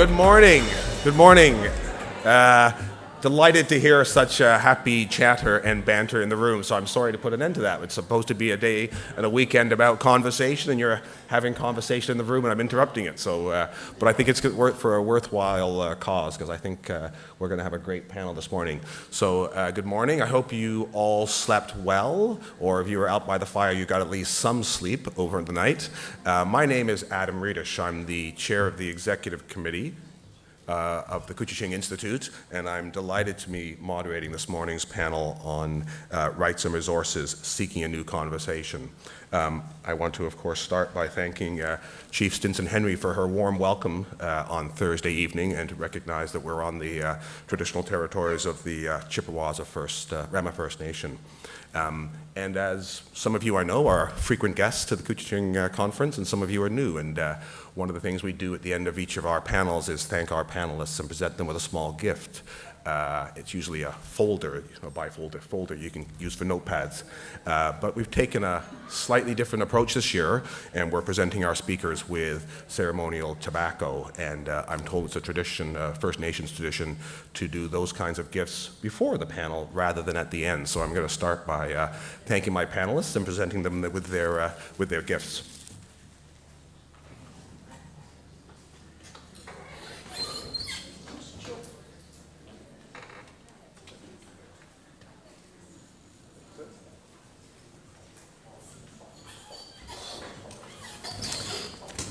Good morning. Good morning. Uh, delighted to hear such uh, happy chatter and banter in the room, so I'm sorry to put an end to that. It's supposed to be a day and a weekend about conversation, and you're having conversation in the room, and I'm interrupting it. So, uh, but I think it's good for a worthwhile uh, cause because I think uh, we're going to have a great panel this morning. So, uh, good morning. I hope you all slept well, or if you were out by the fire, you got at least some sleep over the night. Uh, my name is Adam Reedish. I'm the chair of the executive committee uh, of the Couchiching Institute, and I'm delighted to be moderating this morning's panel on uh, rights and resources, seeking a new conversation. Um, I want to, of course, start by thanking uh, Chief Stinson Henry for her warm welcome uh, on Thursday evening and to recognize that we're on the uh, traditional territories of the uh, Chippewas of First, Rama First Nation. Um, and as some of you I know are frequent guests to the Couchiching uh, conference, and some of you are new. And uh, one of the things we do at the end of each of our panels is thank our panelists and present them with a small gift. Uh, it's usually a folder, a bifolder folder you can use for notepads. Uh, but we've taken a slightly different approach this year, and we're presenting our speakers with ceremonial tobacco. And uh, I'm told it's a tradition, uh, First Nations tradition, to do those kinds of gifts before the panel rather than at the end. So I'm going to start by uh, thanking my panelists and presenting them with their, uh, with their gifts.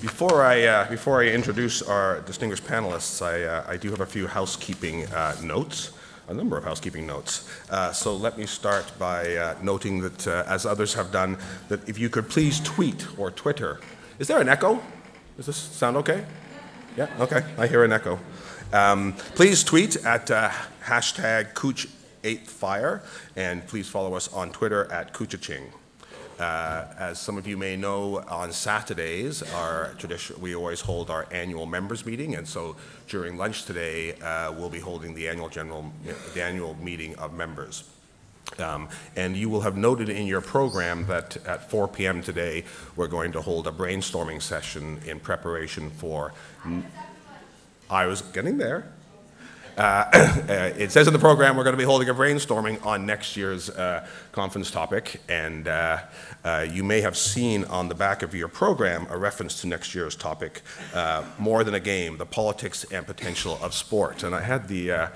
Before I, uh, before I introduce our distinguished panelists, I, uh, I do have a few housekeeping uh, notes, a number of housekeeping notes. Uh, so let me start by uh, noting that, uh, as others have done, that if you could please tweet or Twitter. Is there an echo? Does this sound okay? Yeah, okay, I hear an echo. Um, please tweet at hashtag Cooch8Fire, and please follow us on Twitter at Couchiching. Uh, as some of you may know, on Saturdays, our tradition, we always hold our annual members meeting, and so during lunch today, uh, we'll be holding the annual general, the annual meeting of members. Um, and you will have noted in your program that at 4 p.m. today, we're going to hold a brainstorming session in preparation for. I was getting there. Uh, uh, it says in the program we're going to be holding a brainstorming on next year's uh, conference topic, and uh, uh, you may have seen on the back of your program a reference to next year's topic, uh, More Than a Game, the Politics and Potential of Sport. And I had the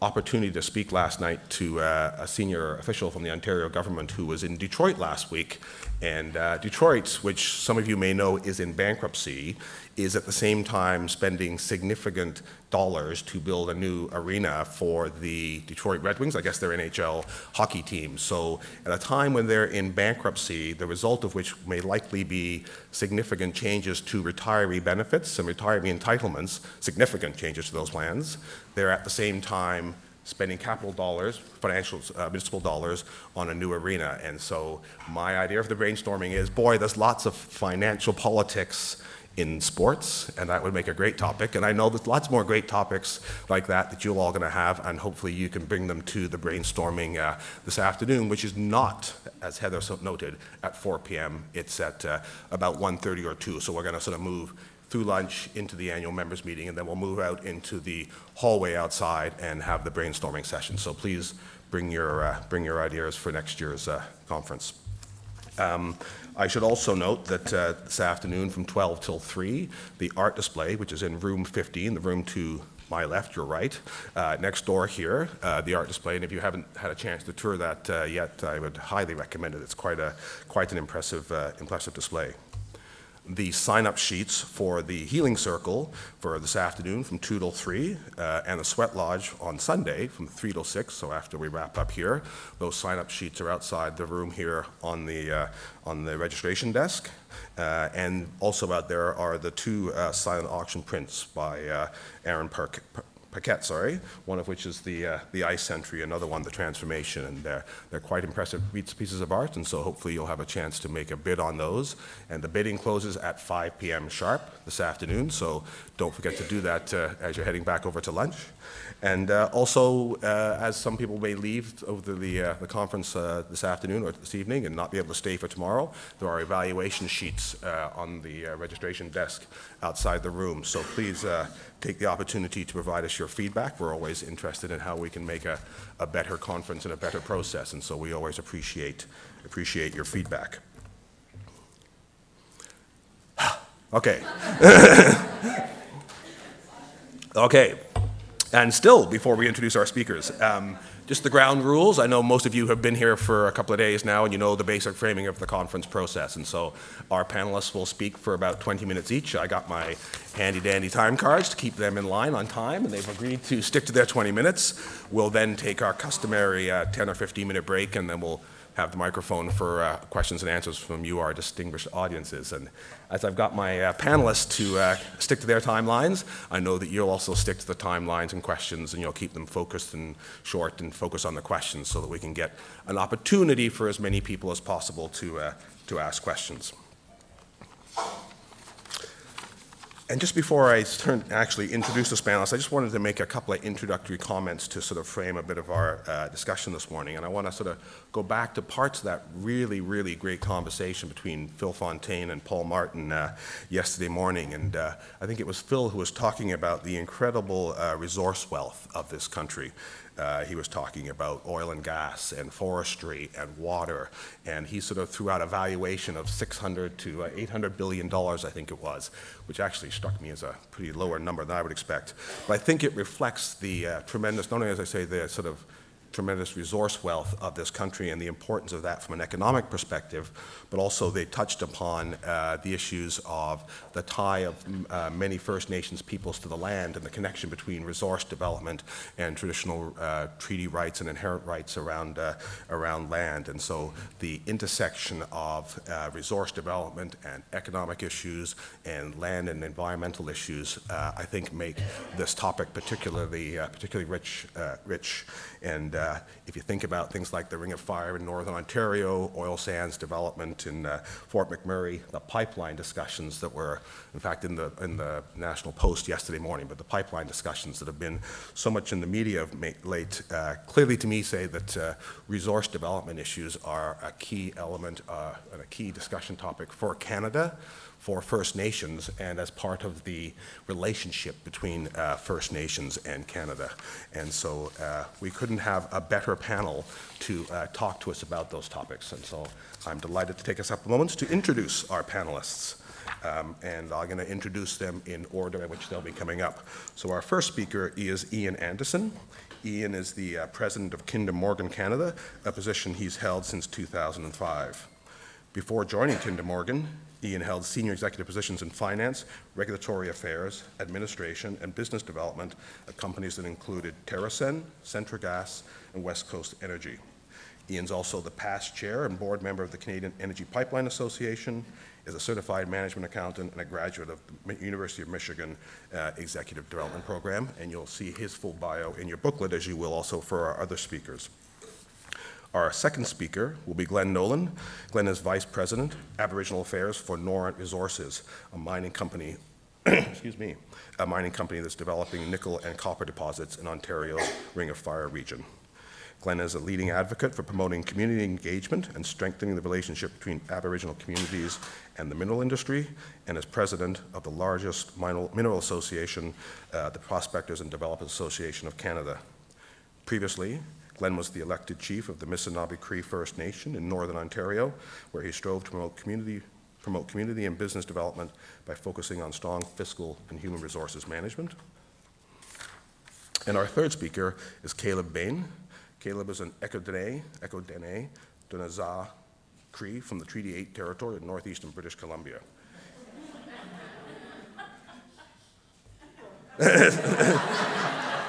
opportunity to speak last night to a senior official from the Ontario government who was in Detroit last week. And uh, Detroit, which some of you may know is in bankruptcy, is at the same time spending significant dollars to build a new arena for the Detroit Red Wings, I guess their NHL hockey team. So at a time when they're in bankruptcy, the result of which may likely be significant changes to retiree benefits and retiree entitlements, significant changes to those plans, they're at the same time spending capital dollars, financial, uh, municipal dollars on a new arena. And so my idea of the brainstorming is, boy, there's lots of financial politics in sports, and that would make a great topic. And I know there's lots more great topics like that that you're all going to have, and hopefully you can bring them to the brainstorming uh, this afternoon, which is not, as Heather noted, at 4 p.m. It's at uh, about 1:30 or 2. So we're going to sort of move through lunch into the annual members meeting, and then we'll move out into the hallway outside and have the brainstorming session. So please bring your uh, bring your ideas for next year's uh, conference. Um, I should also note that uh, this afternoon from 12 till 3, the art display, which is in room 15, the room to my left, your right, uh, next door here, uh, the art display. And if you haven't had a chance to tour that uh, yet, I would highly recommend it. It's quite, a, quite an impressive, uh, impressive display the sign-up sheets for the Healing Circle for this afternoon from 2 till 3, uh, and the Sweat Lodge on Sunday from 3 till 6, so after we wrap up here. Those sign-up sheets are outside the room here on the, uh, on the registration desk. Uh, and also out there are the two uh, silent auction prints by uh, Aaron Perk Paquette, sorry, one of which is the, uh, the ice entry, another one the transformation, and they're, they're quite impressive pieces of art, and so hopefully you'll have a chance to make a bid on those. And the bidding closes at 5 p.m. sharp this afternoon, so don't forget to do that uh, as you're heading back over to lunch. And uh, also, uh, as some people may leave over the, uh, the conference uh, this afternoon or this evening and not be able to stay for tomorrow, there are evaluation sheets uh, on the uh, registration desk outside the room. So please take the opportunity to provide us your feedback. We're always interested in how we can make a, a better conference and a better process, and so we always appreciate, appreciate your feedback. okay. okay. And still, before we introduce our speakers, um, just the ground rules. I know most of you have been here for a couple of days now and you know the basic framing of the conference process. And so our panelists will speak for about 20 minutes each. I got my handy dandy time cards to keep them in line on time, and they've agreed to stick to their 20 minutes. We'll then take our customary uh, 10 or 15 minute break, and then we'll have the microphone for uh, questions and answers from you, our distinguished audiences. And as I've got my uh, panelists to uh, stick to their timelines, I know that you'll also stick to the timelines and questions, and you'll keep them focused and short and focus on the questions so that we can get an opportunity for as many people as possible to, uh, to ask questions. And just before I turn, actually introduce the panelists, I just wanted to make a couple of introductory comments to sort of frame a bit of our uh, discussion this morning. And I want to sort of go back to parts of that really, really great conversation between Phil Fontaine and Paul Martin uh, yesterday morning. And uh, I think it was Phil who was talking about the incredible uh, resource wealth of this country. Uh, he was talking about oil and gas and forestry and water, and he sort of threw out a valuation of 600 to uh, 800 billion dollars, I think it was, which actually struck me as a pretty lower number than I would expect. But I think it reflects the uh, tremendous, not only as I say, the sort of tremendous resource wealth of this country and the importance of that from an economic perspective, but also they touched upon uh, the issues of the tie of uh, many First Nations peoples to the land and the connection between resource development and traditional uh, treaty rights and inherent rights around, uh, around land. And so the intersection of uh, resource development and economic issues and land and environmental issues, uh, I think make this topic particularly, particularly rich, rich and uh, if you think about things like the Ring of Fire in Northern Ontario, oil sands development in uh, Fort McMurray, the pipeline discussions that were, in fact, in the, in the National Post yesterday morning, but the pipeline discussions that have been so much in the media of late, uh, clearly to me say that uh, resource development issues are a key element uh, and a key discussion topic for Canada for First Nations and as part of the relationship between uh, First Nations and Canada. And so uh, we couldn't have a better panel to uh, talk to us about those topics. And so I'm delighted to take us up a moment to introduce our panelists. Um, and I'm going to introduce them in order in which they'll be coming up. So our first speaker is Ian Anderson. Ian is the uh, president of Kinder Morgan Canada, a position he's held since 2005. Before joining Kinder Morgan, Ian held senior executive positions in finance, regulatory affairs, administration, and business development at companies that included Terasen, Centragas, and Westcoast Energy. Ian's also the past chair and board member of the Canadian Energy Pipeline Association, is a certified management accountant and a graduate of the University of Michigan uh, Executive Development Program, and you'll see his full bio in your booklet, as you will also for our other speakers. Our second speaker will be Glenn Nolan. Glenn is Vice President, Aboriginal Affairs for Noront Resources, a mining company, excuse me, a mining company that's developing nickel and copper deposits in Ontario's Ring of Fire region. Glenn is a leading advocate for promoting community engagement and strengthening the relationship between Aboriginal communities and the mineral industry, and is president of the largest mineral association, uh, the Prospectors and Developers Association of Canada. Previously, Glenn was the elected chief of the Missinaibi Cree First Nation in Northern Ontario, where he strove to promote community, promote community and business development by focusing on strong fiscal and human resources management. And our third speaker is Caleb Behn. Caleb is an Ekodene, Ekodene Dunne-za Cree from the Treaty 8 territory in northeastern British Columbia.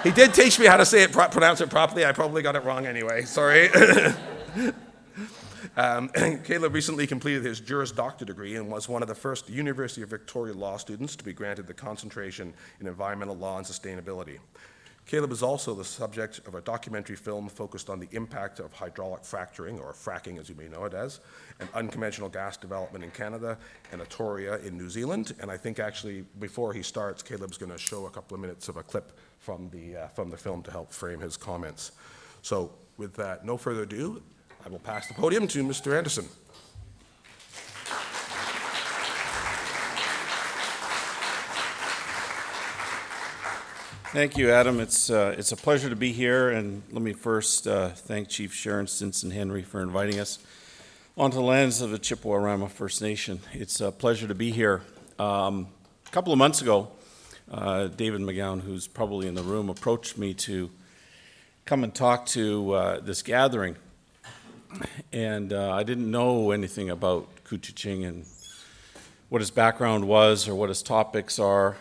He did teach me how to say it, pronounce it properly. I probably got it wrong anyway. Sorry. um, Caleb recently completed his Juris Doctor degree and was one of the first University of Victoria law students to be granted the concentration in environmental law and sustainability. Caleb is also the subject of a documentary film focused on the impact of hydraulic fracturing, or fracking as you may know it as, and unconventional gas development in Canada and Aotearoa in New Zealand. And I think actually before he starts, Caleb's going to show a couple of minutes of a clip from the, uh, from the film to help frame his comments. So with that, no further ado, I will pass the podium to Mr. Anderson. Thank you, Adam. It's, uh, it's a pleasure to be here, and let me first uh, thank Chief Sharon Stinson Henry for inviting us onto the lands of the Chippewa-Rama First Nation. It's a pleasure to be here. Um, a couple of months ago, uh, David McGowan, who's probably in the room, approached me to come and talk to uh, this gathering. And uh, I didn't know anything about Couchiching and what his background was or what his topics are.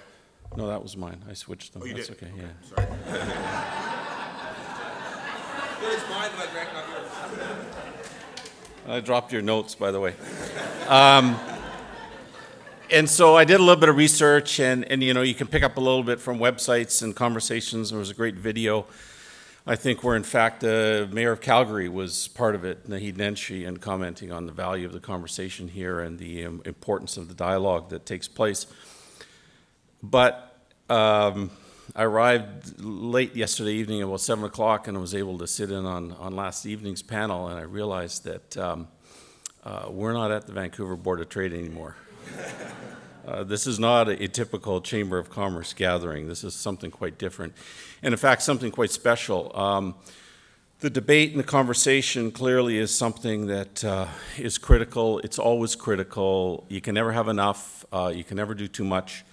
No, that was mine. I switched them. Oh, you That's did? okay, yeah. Sorry. Mine, but I drank not yours. I dropped your notes, by the way. Um, and so I did a little bit of research, and, and you know, you can pick up a little bit from websites and conversations. There was a great video, I think, where in fact the mayor of Calgary was part of it, Naheed Nenshi, and commenting on the value of the conversation here and the um, importance of the dialogue that takes place. But um, I arrived late yesterday evening, about seven o'clock, and I was able to sit in on, on last evening's panel, and I realized that um, uh, we're not at the Vancouver Board of Trade anymore. Uh, this is not a, a, typical Chamber of Commerce gathering. This is something quite different. And in fact, something quite special. Um, the debate and the conversation clearly is something that uh, is critical. It's always critical. You can never have enough. Uh, you can never do too much.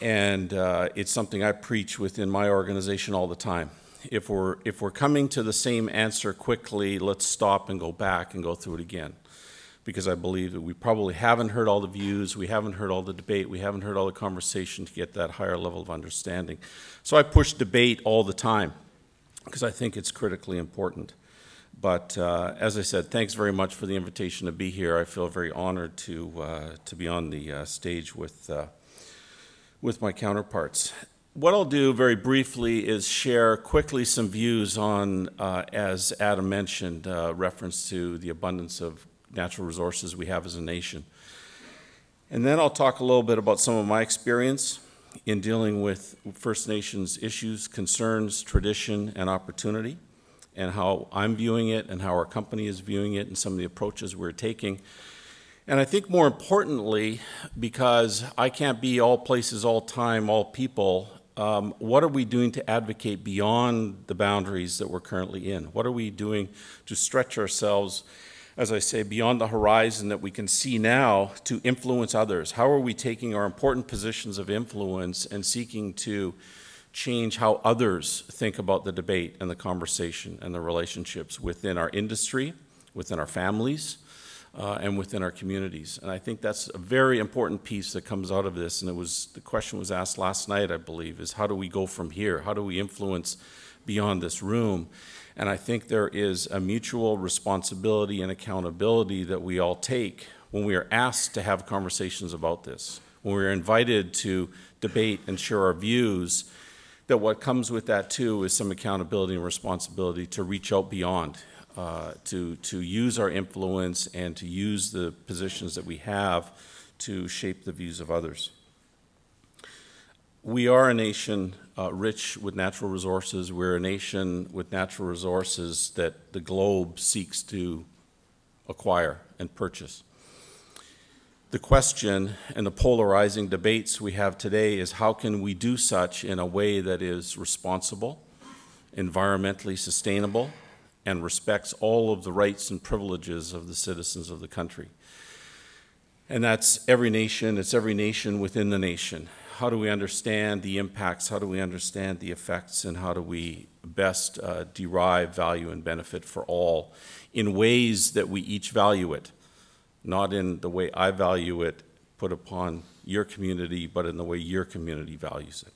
And uh, it's something I preach within my organization all the time. If we're, if we're coming to the same answer quickly, let's stop and go back and go through it again. Because I believe that we probably haven't heard all the views, we haven't heard all the debate, we haven't heard all the conversation to get that higher level of understanding. So I push debate all the time because I think it's critically important. But uh, as I said, thanks very much for the invitation to be here. I feel very honored to, uh, to be on the uh, stage with uh, with my counterparts. What I'll do very briefly is share quickly some views on, uh, as Adam mentioned, uh, reference to the abundance of natural resources we have as a nation. And then I'll talk a little bit about some of my experience in dealing with First Nations issues, concerns, tradition, and opportunity, and how I'm viewing it and how our company is viewing it and some of the approaches we're taking. And I think more importantly, because I can't be all places, all time, all people, um, what are we doing to advocate beyond the boundaries that we're currently in? What are we doing to stretch ourselves, as I say, beyond the horizon that we can see now to influence others? How are we taking our important positions of influence and seeking to change how others think about the debate and the conversation and the relationships within our industry, within our families, uh, and within our communities. And I think that's a very important piece that comes out of this. And it was the question was asked last night, I believe, is how do we go from here? How do we influence beyond this room? And I think there is a mutual responsibility and accountability that we all take when we are asked to have conversations about this, when we are invited to debate and share our views. That what comes with that too is some accountability and responsibility to reach out beyond uh, to, to use our influence and to use the positions that we have to shape the views of others. We are a nation uh, rich with natural resources. We're a nation with natural resources that the globe seeks to acquire and purchase. The question and the polarizing debates we have today is how can we do such in a way that is responsible, environmentally sustainable, and respects all of the rights and privileges of the citizens of the country. And that's every nation, it's every nation within the nation. How do we understand the impacts? How do we understand the effects? And how do we best uh, derive value and benefit for all in ways that we each value it? Not in the way I value it put upon your community, but in the way your community values it.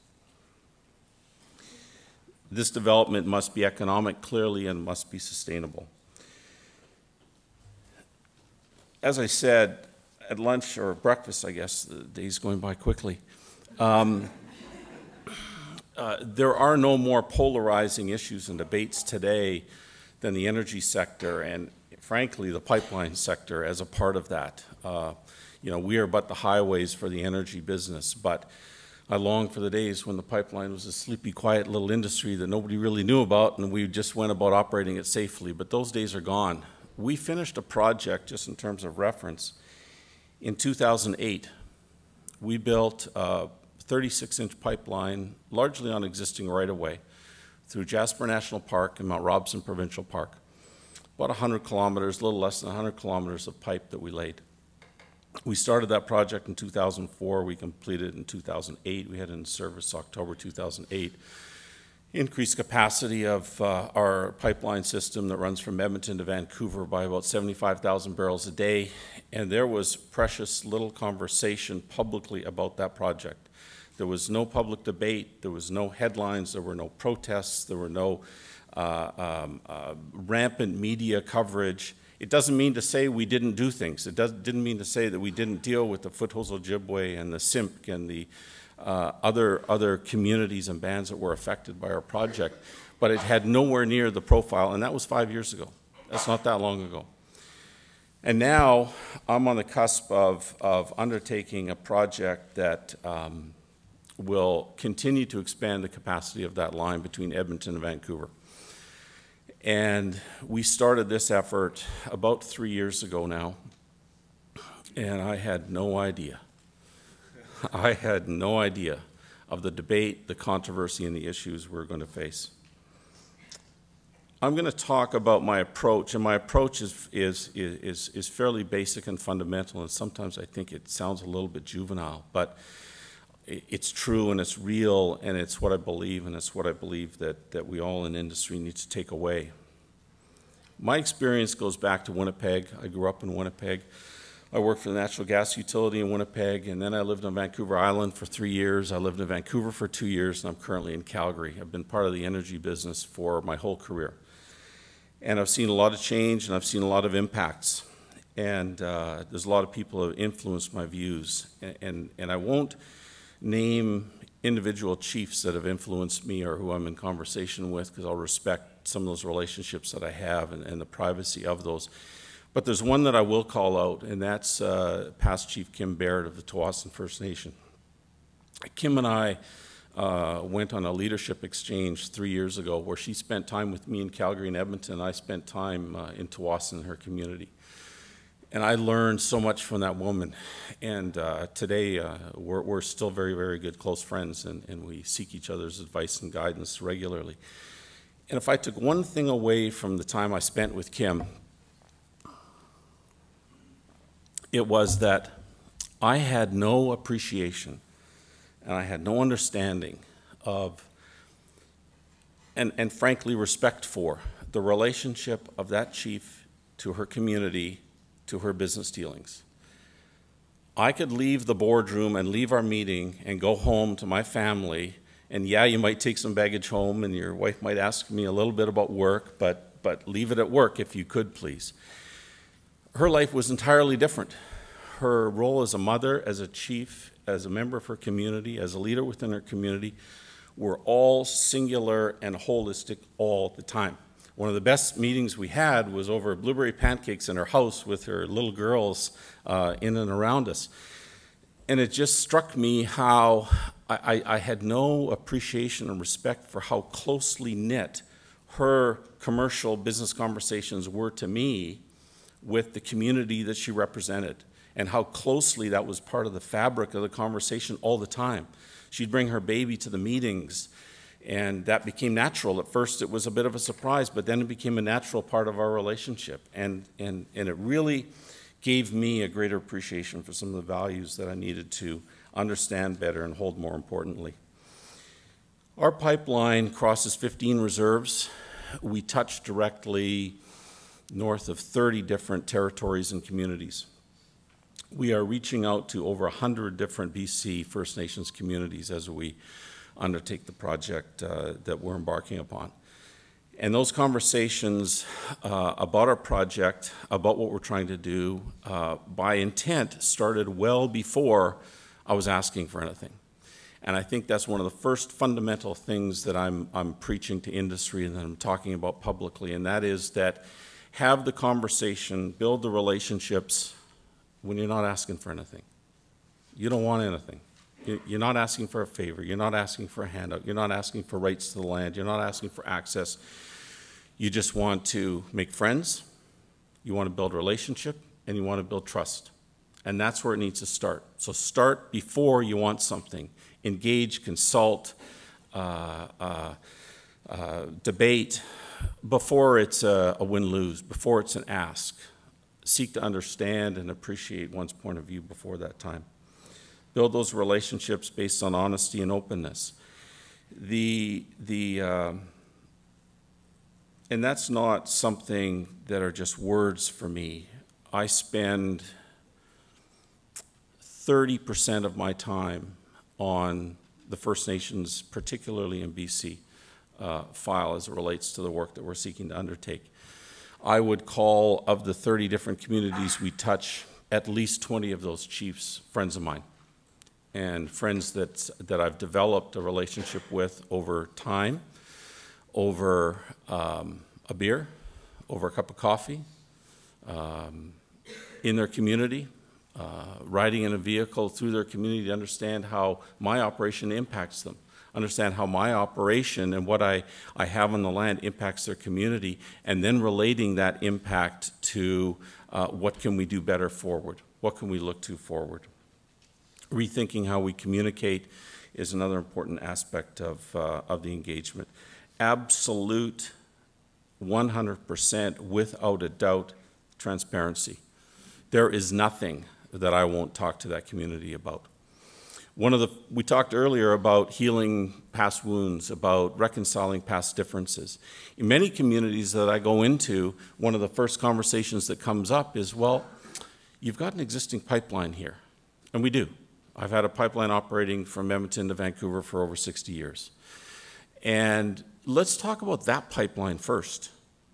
This development must be economic, clearly, and must be sustainable. As I said, at lunch or breakfast, I guess, the day's going by quickly. Um, uh, there are no more polarizing issues and debates today than the energy sector and, frankly, the pipeline sector as a part of that. Uh, you know, we are but the highways for the energy business, but I long for the days when the pipeline was a sleepy, quiet little industry that nobody really knew about, and we just went about operating it safely. But those days are gone. We finished a project, just in terms of reference, in 2008. We built a 36-inch pipeline, largely on existing right-of-way, through Jasper National Park and Mount Robson Provincial Park. About 100 kilometers, a little less than 100 kilometers of pipe that we laid. We started that project in 2004. We completed it in 2008. We had it in service October 2008. Increased capacity of uh, our pipeline system that runs from Edmonton to Vancouver by about 75,000 barrels a day. And there was precious little conversation publicly about that project. There was no public debate. There was no headlines. There were no protests. There were no uh, um, uh, rampant media coverage. It doesn't mean to say we didn't do things. It does, didn't mean to say that we didn't deal with the Foothills Ojibwe and the Simpcw and the uh, other, other communities and bands that were affected by our project, but it had nowhere near the profile, and that was five years ago. That's not that long ago. And now I'm on the cusp of, of undertaking a project that um, will continue to expand the capacity of that line between Edmonton and Vancouver. And we started this effort about three years ago now, and I had no idea. I had no idea of the debate, the controversy, and the issues we're going to face. I'm going to talk about my approach, and my approach is, is, is, is fairly basic and fundamental, and sometimes I think it sounds a little bit juvenile, but it's true and it's real and it's what I believe and it's what I believe that, that we all in industry need to take away. My experience goes back to Winnipeg. I grew up in Winnipeg. I worked for the natural gas utility in Winnipeg, and then I lived on Vancouver Island for three years. I lived in Vancouver for two years, and I'm currently in Calgary. I've been part of the energy business for my whole career. And I've seen a lot of change, and I've seen a lot of impacts. And uh, there's a lot of people who have influenced my views. And, and, and I won't name individual chiefs that have influenced me or who I'm in conversation with because I'll respect some of those relationships that I have and, and, the privacy of those. But there's one that I will call out, and that's uh, past Chief Kim Baird of the Tsawwassen First Nation. Kim and I uh, went on a leadership exchange three years ago where she spent time with me in Calgary and Edmonton. And I spent time uh, in Tsawwassen, her community and I learned so much from that woman. And uh, today, uh, we're, we're, still very, very good close friends, and, and we seek each other's advice and guidance regularly. And if I took one thing away from the time I spent with Kim, it was that I had no appreciation and I had no understanding of, and, and frankly, respect for the relationship of that chief to her community to her business dealings. I could leave the boardroom and leave our meeting and go home to my family. And yeah, you might take some baggage home, and your wife might ask me a little bit about work, but, but leave it at work if you could, please. Her life was entirely different. Her role as a mother, as a chief, as a member of her community, as a leader within her community, were all singular and holistic all the time. One of the best meetings we had was over blueberry pancakes in her house with her little girls uh, in and around us. And it just struck me how I, I, had no appreciation and respect for how closely knit her commercial business conversations were to me with the community that she represented and how closely that was part of the fabric of the conversation all the time. She'd bring her baby to the meetings and that became natural. At first, it was a bit of a surprise, but then it became a natural part of our relationship. And, and, and it really gave me a greater appreciation for some of the values that I needed to understand better and hold more importantly. Our pipeline crosses 15 reserves. We touch directly north of 30 different territories and communities. We are reaching out to over 100 different BC First Nations communities as we undertake the project uh, that we're embarking upon. And those conversations uh, about our project, about what we're trying to do, uh, by intent, started well before I was asking for anything. And I think that's one of the first fundamental things that I'm, I'm preaching to industry and that I'm talking about publicly, and that is that have the conversation, build the relationships when you're not asking for anything. You don't want anything. You're not asking for a favor. You're not asking for a handout. You're not asking for rights to the land. You're not asking for access. You just want to make friends. You want to build a relationship and you want to build trust. And that's where it needs to start. So start before you want something. engage, consult, uh, uh, uh, debate before it's a, a win-lose, before it's an ask. Seek to understand and appreciate one's point of view before that time. Build those relationships based on honesty and openness. The, the, um, and that's not something that are just words for me. I spend 30% of my time on the First Nations, particularly in BC, uh, file as it relates to the work that we're seeking to undertake. I would call, of the 30 different communities we touch, at least 20 of those chiefs friends of mine and friends that, that I've developed a relationship with over time, over um, a beer, over a cup of coffee, um, in their community, uh, riding in a vehicle through their community to understand how my operation impacts them, understand how my operation and what I, I have on the land impacts their community, and then relating that impact to uh, what can we do better forward? What can we look to forward? Rethinking how we communicate is another important aspect of, uh, of the engagement. Absolute 100% without a doubt transparency. There is nothing that I won't talk to that community about. One of the, we talked earlier about healing past wounds, about reconciling past differences. In many communities that I go into, one of the first conversations that comes up is, well, you've got an existing pipeline here. And we do. I've had a pipeline operating from Edmonton to Vancouver for over 60 years. And let's talk about that pipeline first.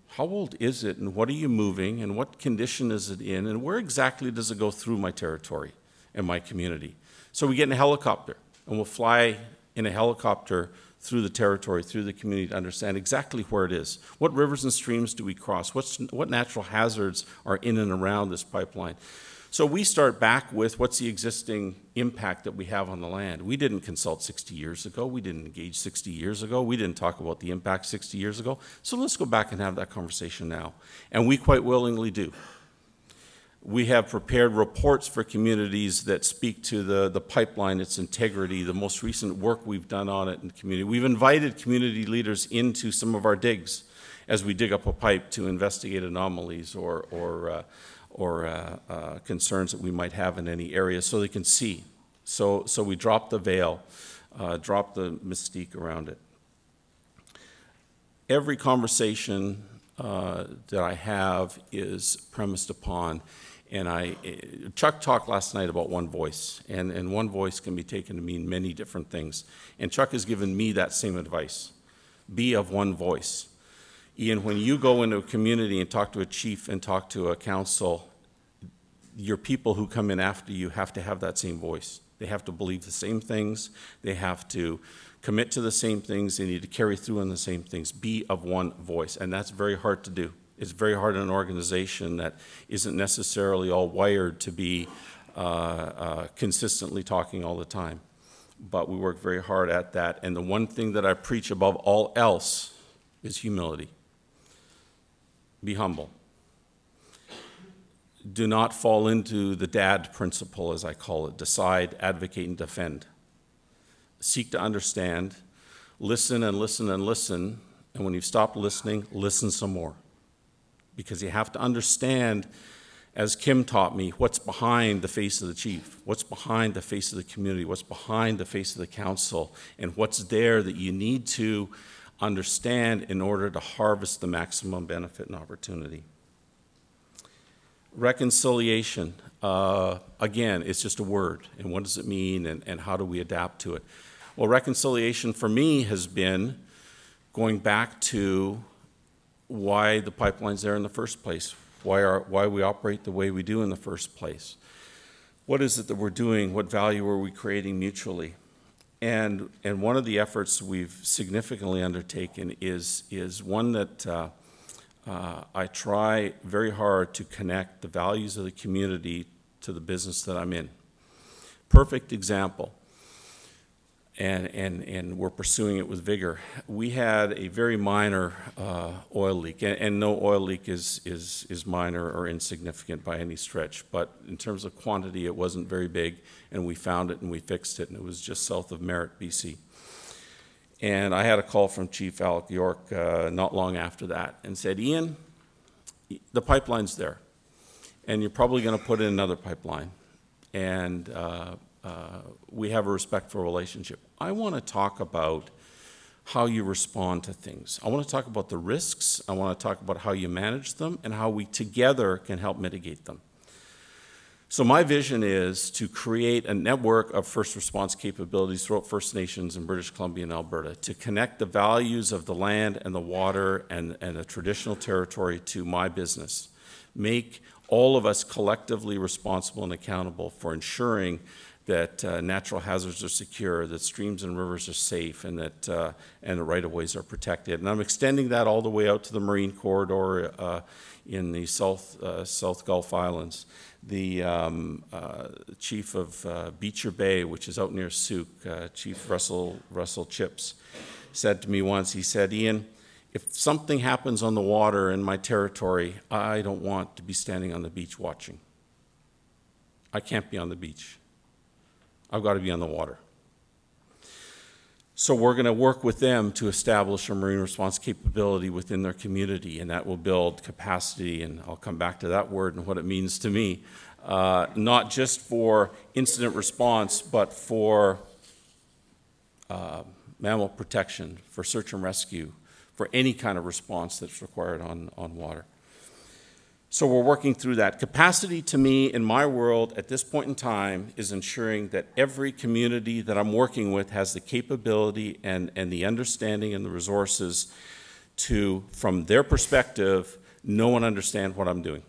How old is it, and what are you moving, and what condition is it in, and where exactly does it go through my territory and my community? So we get in a helicopter, and we'll fly in a helicopter through the territory, through the community to understand exactly where it is. What rivers and streams do we cross? What's, what natural hazards are in and around this pipeline? So we start back with what's the existing impact that we have on the land. We didn't consult 60 years ago. We didn't engage 60 years ago. We didn't talk about the impact 60 years ago. So let's go back and have that conversation now. And we quite willingly do. We have prepared reports for communities that speak to the, the pipeline, its integrity, the most recent work we've done on it in the community. We've invited community leaders into some of our digs as we dig up a pipe to investigate anomalies or, or uh, or uh, uh, concerns that we might have in any area so they can see. So, so we drop the veil, uh, drop the mystique around it. Every conversation uh, that I have is premised upon, and I, Chuck talked last night about one voice, and, and one voice can be taken to mean many different things. And Chuck has given me that same advice be of one voice. Ian, when you go into a community and talk to a chief and talk to a council, your people who come in after you have to have that same voice. They have to believe the same things. They have to commit to the same things. They need to carry through on the same things. Be of one voice. And that's very hard to do. It's very hard in an organization that isn't necessarily all wired to be uh, uh, consistently talking all the time. But we work very hard at that. And the one thing that I preach above all else is humility be humble. Do not fall into the dad principle, as I call it decide, advocate, and defend. Seek to understand, listen and listen and listen, and when you've stopped listening, listen some more. Because you have to understand, as Kim taught me, what's behind the face of the chief, what's behind the face of the community, what's behind the face of the council, and what's there that you need to understand in order to harvest the maximum benefit and opportunity. Reconciliation, uh, again, it's just a word, and what does it mean, and, and how do we adapt to it? Well, reconciliation for me has been going back to why the pipeline's there in the first place, why, are, why we operate the way we do in the first place. What is it that we're doing? What value are we creating mutually? And, and one of the efforts we've significantly undertaken is, is one that uh, uh, I try very hard to connect the values of the community to the business that I'm in. Perfect example. And, and, and we're pursuing it with vigor. We had a very minor uh, oil leak, and, and no oil leak is, is, is minor or insignificant by any stretch, but in terms of quantity, it wasn't very big, and we found it and we fixed it, and it was just south of Merritt, BC. And I had a call from Chief Alec York uh, not long after that and said, Ian, the pipeline's there, and you're probably going to put in another pipeline. And uh, uh, we have a respectful relationship. I want to talk about how you respond to things. I want to talk about the risks. I want to talk about how you manage them and how we together can help mitigate them. So, my vision is to create a network of first response capabilities throughout First Nations in British Columbia and Alberta to connect the values of the land and the water and, and the traditional territory to my business. Make all of us collectively responsible and accountable for ensuring that uh, natural hazards are secure, that streams and rivers are safe, and that uh, and the right-of-ways are protected. And I'm extending that all the way out to the marine corridor uh, in the South uh, South Gulf Islands. The um, uh, chief of uh, Beecher Bay, which is out near Sooke, Chief Russell Russell Chipps, said to me once. He said, "Ian." If something happens on the water in my territory, I don't want to be standing on the beach watching. I can't be on the beach. I've got to be on the water. So we're going to work with them to establish a marine response capability within their community, and that will build capacity, and I'll come back to that word and what it means to me, uh, not just for incident response, but for uh, mammal protection, for search and rescue, for any kind of response that's required on, on water. So we're working through that. Capacity to me in my world at this point in time is ensuring that every community that I'm working with has the capability and, and the understanding and the resources to, from their perspective, know and understand what I'm doing.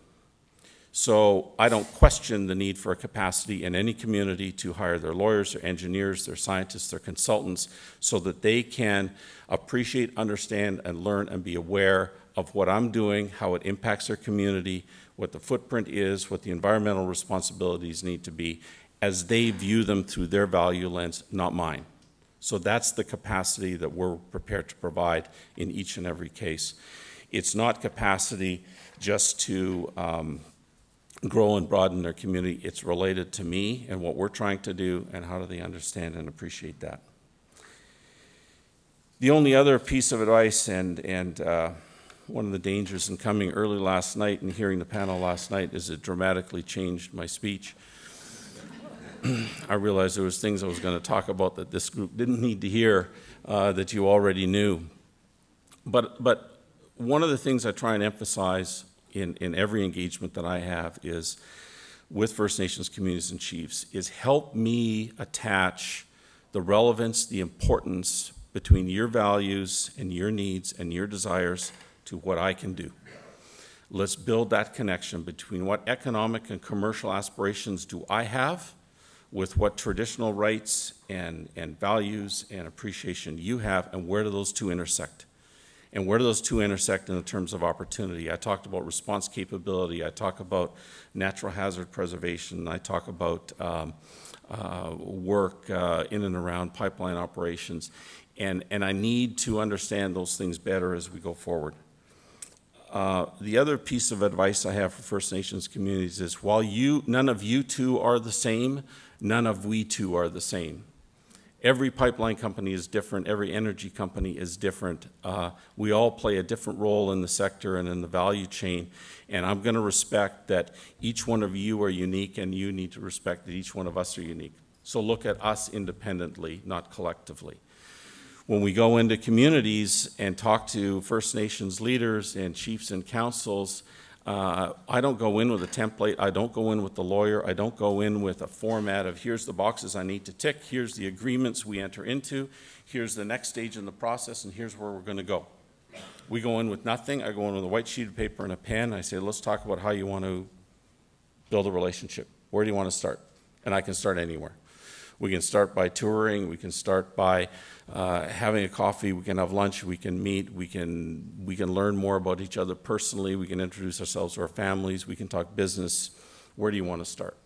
So I don't question the need for a capacity in any community to hire their lawyers, their engineers, their scientists, their consultants, so that they can appreciate, understand, and learn and be aware of what I'm doing, how it impacts their community, what the footprint is, what the environmental responsibilities need to be, as they view them through their value lens, not mine. So that's the capacity that we're prepared to provide in each and every case. It's not capacity just to um, grow and broaden their community. It's related to me and what we're trying to do, and how do they understand and appreciate that. The only other piece of advice, and, and uh, one of the dangers in coming early last night and hearing the panel last night, is it dramatically changed my speech. I realized there was things I was going to talk about that this group didn't need to hear uh, that you already knew. But, but one of the things I try and emphasize in, in every engagement that I have is with First Nations communities and chiefs is help me attach the relevance, the importance between your values and your needs and your desires to what I can do. Let's build that connection between what economic and commercial aspirations do I have with what traditional rights and, and values and appreciation you have, and where do those two intersect? And where do those two intersect in the terms of opportunity? I talked about response capability. I talk about natural hazard preservation. I talk about um, uh, work uh, in and around pipeline operations. And, and I need to understand those things better as we go forward. Uh, the other piece of advice I have for First Nations communities is while you, none of you two are the same, none of we two are the same. Every pipeline company is different. Every energy company is different. Uh, we all play a different role in the sector and in the value chain. And I'm going to respect that each one of you are unique, and you need to respect that each one of us are unique. So look at us independently, not collectively. When we go into communities and talk to First Nations leaders and chiefs and councils, uh, I don't go in with a template. I don't go in with the lawyer. I don't go in with a format of here's the boxes I need to tick, here's the agreements we enter into, here's the next stage in the process, and here's where we're going to go. We go in with nothing. I go in with a white sheet of paper and a pen. I say, let's talk about how you want to build a relationship. Where do you want to start? And I can start anywhere. We can start by touring. We can start by uh, having a coffee. We can have lunch. We can meet. We can we can learn more about each other personally. We can introduce ourselves to our families. We can talk business. Where do you want to start?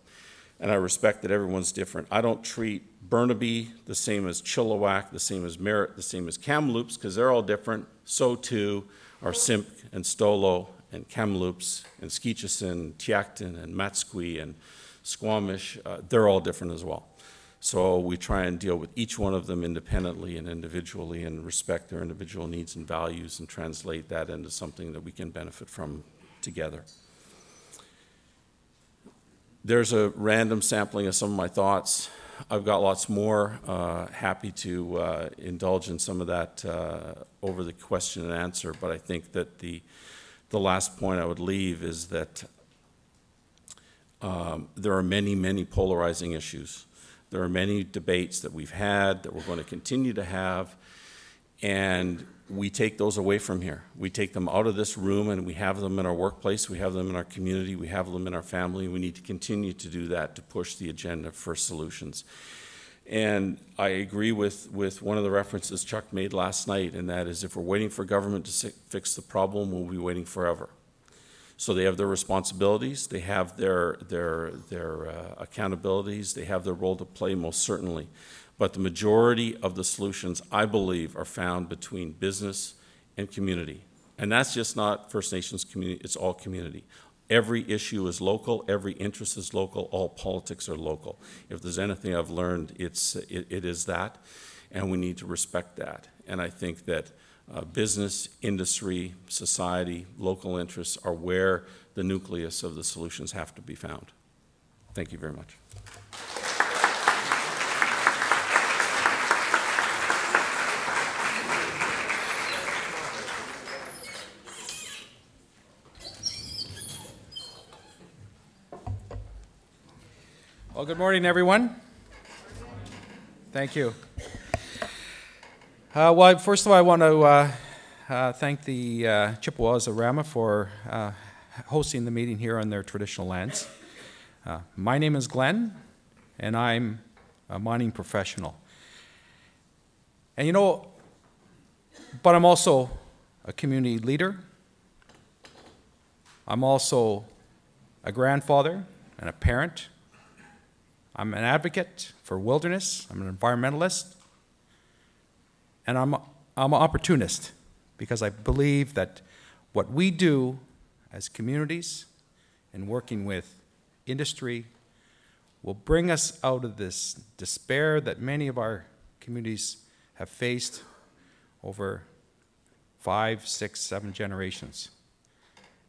and I respect that everyone's different. I don't treat Burnaby the same as Chilliwack, the same as Merritt, the same as Kamloops, because they're all different. So too are Simp and Stolo and Kamloops and Skeetchestn, Tiacton and Matsqui and Squamish. Uh, they're all different as well. So we try and deal with each one of them independently and individually and respect their individual needs and values and translate that into something that we can benefit from together. There's a random sampling of some of my thoughts. I've got lots more. Uh, happy to uh, indulge in some of that uh, over the question and answer, but I think that the, the last point I would leave is that um, there are many, many polarizing issues. There are many debates that we've had, that we're going to continue to have, and we take those away from here. We take them out of this room and we have them in our workplace, we have them in our community, we have them in our family. We need to continue to do that to push the agenda for solutions. And I agree with, with one of the references Chuck made last night, and that is if we're waiting for government to fix the problem, we'll be waiting forever. So they have their responsibilities, they have their, their, their uh, accountabilities, they have their role to play most certainly. But the majority of the solutions, I believe, are found between business and community. And that's just not First Nations community, it's all community. Every issue is local, every interest is local, all politics are local. If there's anything I've learned, it's, it, it is that, and we need to respect that. And I think that uh, business, industry, society, local interests are where the nucleus of the solutions have to be found. Thank you very much. Well, good morning, everyone. Thank you. Uh, well, first of all, I want to uh, uh, thank the uh, Chippewas of Rama for uh, hosting the meeting here on their traditional lands. Uh, my name is Glenn, and I'm a mining professional. And you know, but I'm also a community leader. I'm also a grandfather and a parent. I'm an advocate for wilderness. I'm an environmentalist. And I'm, I'm an opportunist because I believe that what we do as communities and working with industry will bring us out of this despair that many of our communities have faced over five, six, seven generations.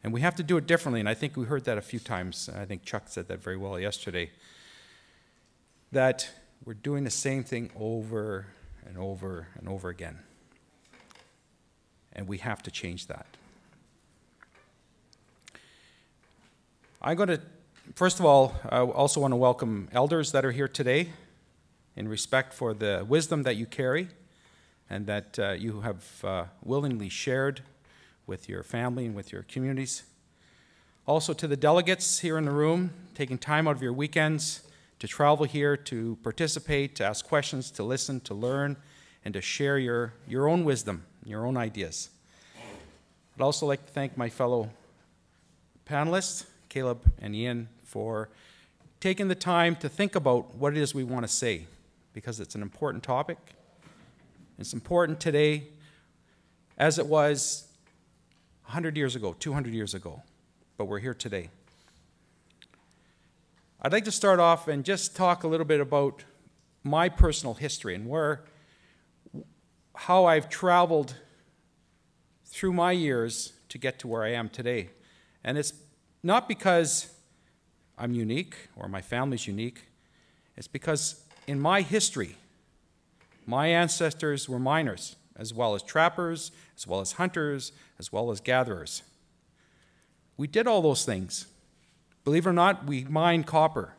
And we have to do it differently, and I think we heard that a few times. I think Chuck said that very well yesterday. That we're doing the same thing over and over and over again. And we have to change that. I'm going to, first of all, I also want to welcome elders that are here today in respect for the wisdom that you carry and that uh, you have uh, willingly shared with your family and with your communities. Also, to the delegates here in the room, taking time out of your weekends to travel here, to participate, to ask questions, to listen, to learn, and to share your, your own wisdom, your own ideas. I'd also like to thank my fellow panelists, Caleb and Ian, for taking the time to think about what it is we want to say, because it's an important topic. It's important today as it was 100 years ago, 200 years ago, but we're here today. I'd like to start off and just talk a little bit about my personal history and where, how I've traveled through my years to get to where I am today. And it's not because I'm unique or my family's unique, it's because in my history, my ancestors were miners, as well as trappers, as well as hunters, as well as gatherers. We did all those things. Believe it or not, we mined copper.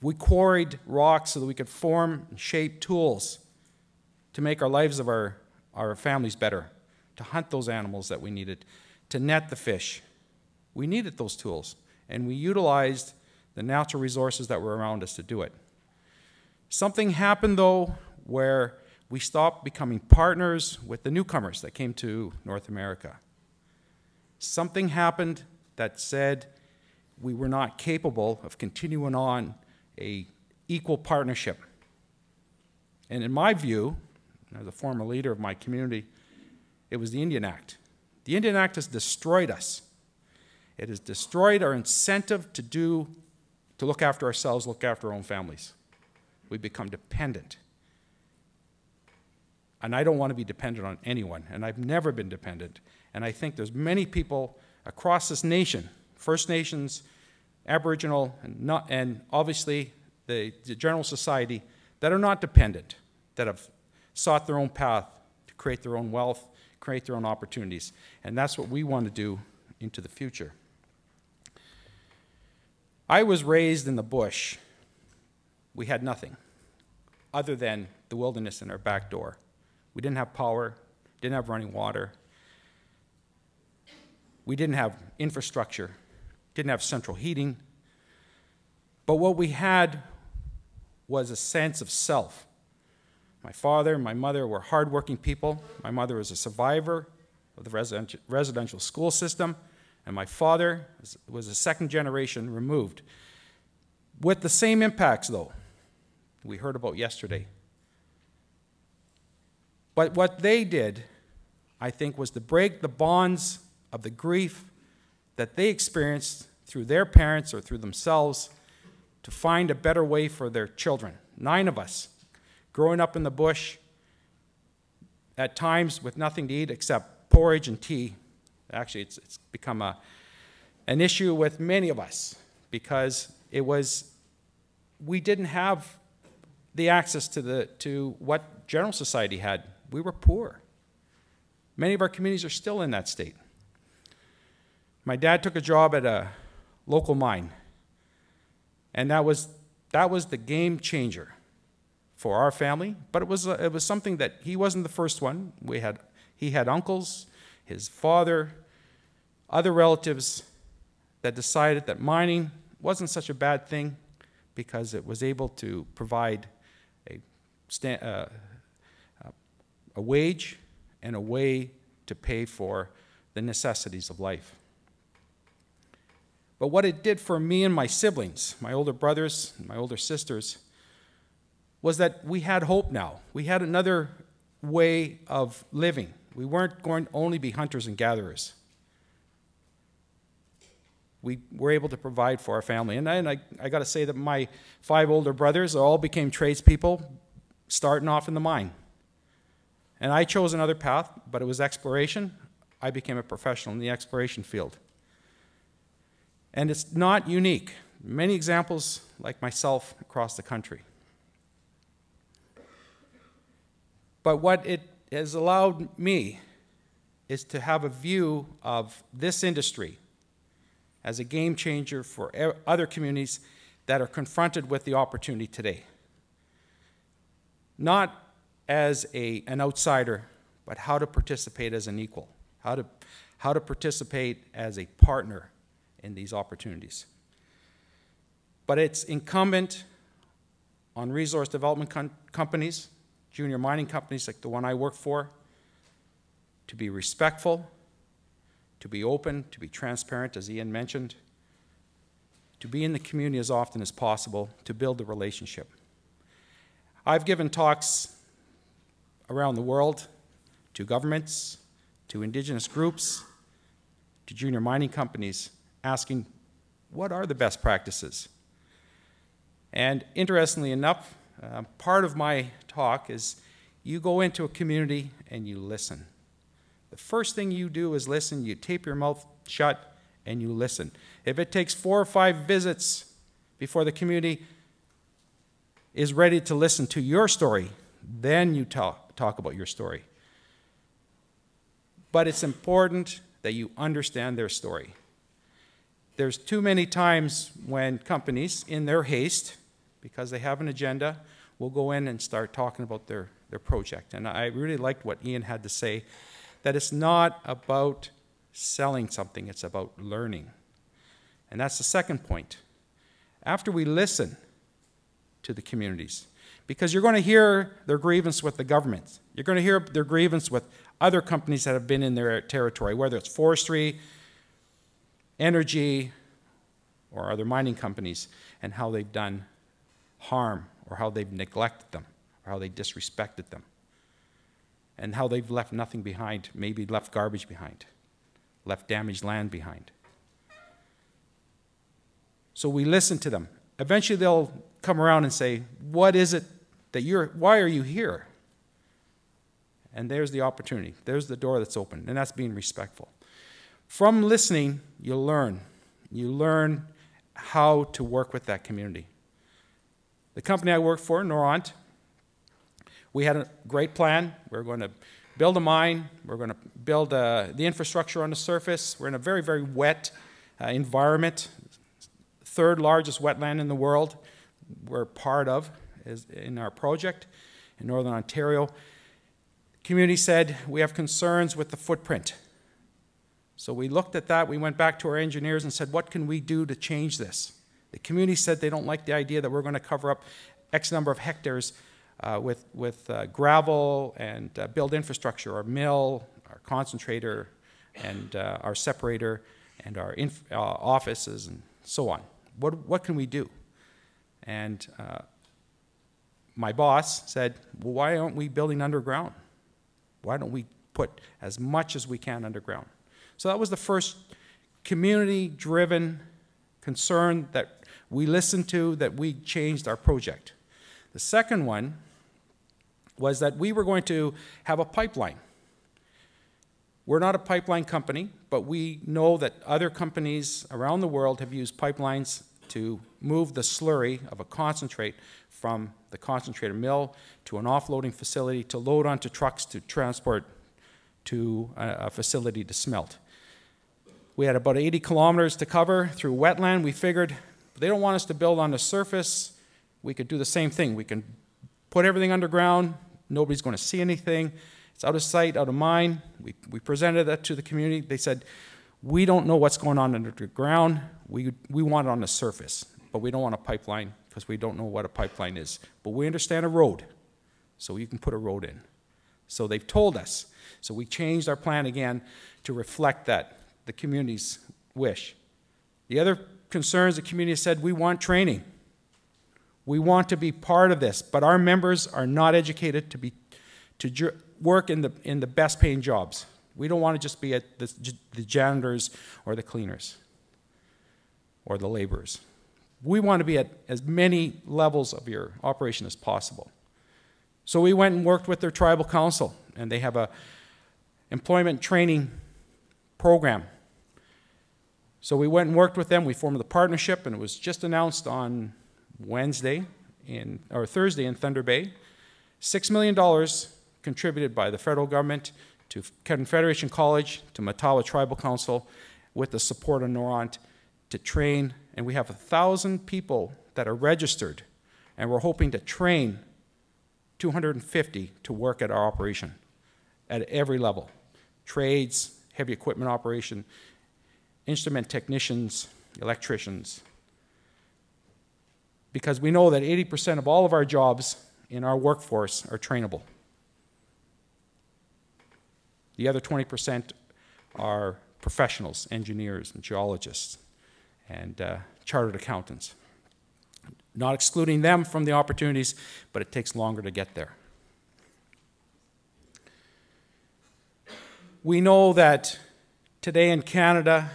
We quarried rocks so that we could form and shape tools to make our lives of our, our families better, to hunt those animals that we needed, to net the fish. We needed those tools, and we utilized the natural resources that were around us to do it. Something happened, though, where we stopped becoming partners with the newcomers that came to North America. Something happened that said, we were not capable of continuing on a equal partnership. And in my view, as a former leader of my community, it was the Indian Act. The Indian Act has destroyed us. It has destroyed our incentive to do, to look after ourselves, look after our own families. We become dependent. And I don't want to be dependent on anyone, and I've never been dependent. And I think there's many people across this nation, First Nations, Aboriginal, and, not, and obviously the, the general society, that are not dependent, that have sought their own path to create their own wealth, create their own opportunities. And that's what we want to do into the future. I was raised in the bush. We had nothing other than the wilderness in our back door. We didn't have power, didn't have running water. We didn't have infrastructure, didn't have central heating. But what we had was a sense of self. My father and my mother were hardworking people. My mother was a survivor of the residential, school system, and my father was a second generation removed. With the same impacts, though, we heard about yesterday. But what they did, I think, was to break the bonds of the grief that they experienced through their parents or through themselves to find a better way for their children. Nine of us, growing up in the bush, at times with nothing to eat except porridge and tea. Actually, it's, it's become a, an issue with many of us because it was, we didn't have the access to, the, to what general society had. We were poor. Many of our communities are still in that state. My dad took a job at a local mine, and that was, that was the game changer for our family, but it was, it was something that he wasn't the first one. We had, he had uncles, his father, other relatives that decided that mining wasn't such a bad thing because it was able to provide a, uh, a wage and a way to pay for the necessities of life. But what it did for me and my siblings, my older brothers, and my older sisters, was that we had hope now. We had another way of living. We weren't going to only be hunters and gatherers. We were able to provide for our family. And I, and I, I got to say that my five older brothers all became tradespeople, starting off in the mine. And I chose another path, but it was exploration. I became a professional in the exploration field. And it's not unique. Many examples like myself across the country. But what it has allowed me is to have a view of this industry as a game changer for other communities that are confronted with the opportunity today. Not as a, an outsider, but how to participate as an equal, how to, how to participate as a partner in these opportunities. But it's incumbent on resource development com- companies, junior mining companies like the one I work for, to be respectful, to be open, to be transparent, as Ian mentioned, to be in the community as often as possible, to build the relationship. I've given talks around the world to governments, to indigenous groups, to junior mining companies, asking what are the best practices? And interestingly enough, uh, part of my talk is you go into a community and you listen. The first thing you do is listen. You tape your mouth shut and you listen. If it takes four or five visits before the community is ready to listen to your story, then you talk, talk about your story. But it's important that you understand their story. There's too many times when companies, in their haste, because they have an agenda, will go in and start talking about their, their project. And I really liked what Ian had to say that it's not about selling something, it's about learning. And that's the second point. After we listen to the communities, because you're going to hear their grievance with the government, you're going to hear their grievance with other companies that have been in their territory, whether it's forestry, energy, or other mining companies and how they've done harm or how they've neglected them or how they disrespected them and how they've left nothing behind, maybe left garbage behind, left damaged land behind. So we listen to them. Eventually they'll come around and say, What is it that you're, why are you here? And there's the opportunity. There's the door that's open, and that's being respectful. From listening, you learn. You learn how to work with that community. The company I work for, Noront, we had a great plan. We are going to build a mine. We're going to build uh, the infrastructure on the surface. We're in a very, very wet uh, environment, third largest wetland in the world. We're part of is in our project in Northern Ontario. Community said we have concerns with the footprint. So we looked at that. We went back to our engineers and said, what can we do to change this? The community said they don't like the idea that we're going to cover up X number of hectares uh, with, with uh, gravel and uh, build infrastructure, our mill, our concentrator, and uh, our separator, and our uh, offices, and so on. What, what can we do? And uh, my boss said, Well, why aren't we building underground? Why don't we put as much as we can underground? So that was the first community driven concern that we listened to, that we changed our project. The second one was that we were going to have a pipeline. We're not a pipeline company, but we know that other companies around the world have used pipelines to move the slurry of a concentrate from the concentrator mill to an offloading facility to load onto trucks to transport to a facility to smelt. We had about 80 kilometers to cover through wetland. We figured they don't want us to build on the surface. We could do the same thing. We can put everything underground. Nobody's going to see anything. It's out of sight, out of mind. We, we presented that to the community. They said, we don't know what's going on underground. We, we want it on the surface, but we don't want a pipeline because we don't know what a pipeline is. But we understand a road, so you can put a road in. So they've told us. So we changed our plan again to reflect that, the community's wish. The other concerns the community said, we want training. We want to be part of this, but our members are not educated to, be, to work in the, in the best paying jobs. We don't want to just be at the, the janitors or the cleaners or the laborers. We want to be at as many levels of your operation as possible. So we went and worked with their tribal council, and they have a employment training program. So we went and worked with them. We formed the partnership, and it was just announced on Wednesday in, or Thursday in Thunder Bay. $6 million contributed by the federal government to Confederation College, to Matawa Tribal Council, with the support of Noront to train. And we have a thousand people that are registered, and we're hoping to train 250 to work at our operation at every level trades, heavy equipment operation, instrument technicians, electricians, because we know that 80% of all of our jobs in our workforce are trainable. The other 20% are professionals, engineers, and geologists, and uh, chartered accountants. Not excluding them from the opportunities, but it takes longer to get there. We know that today in Canada,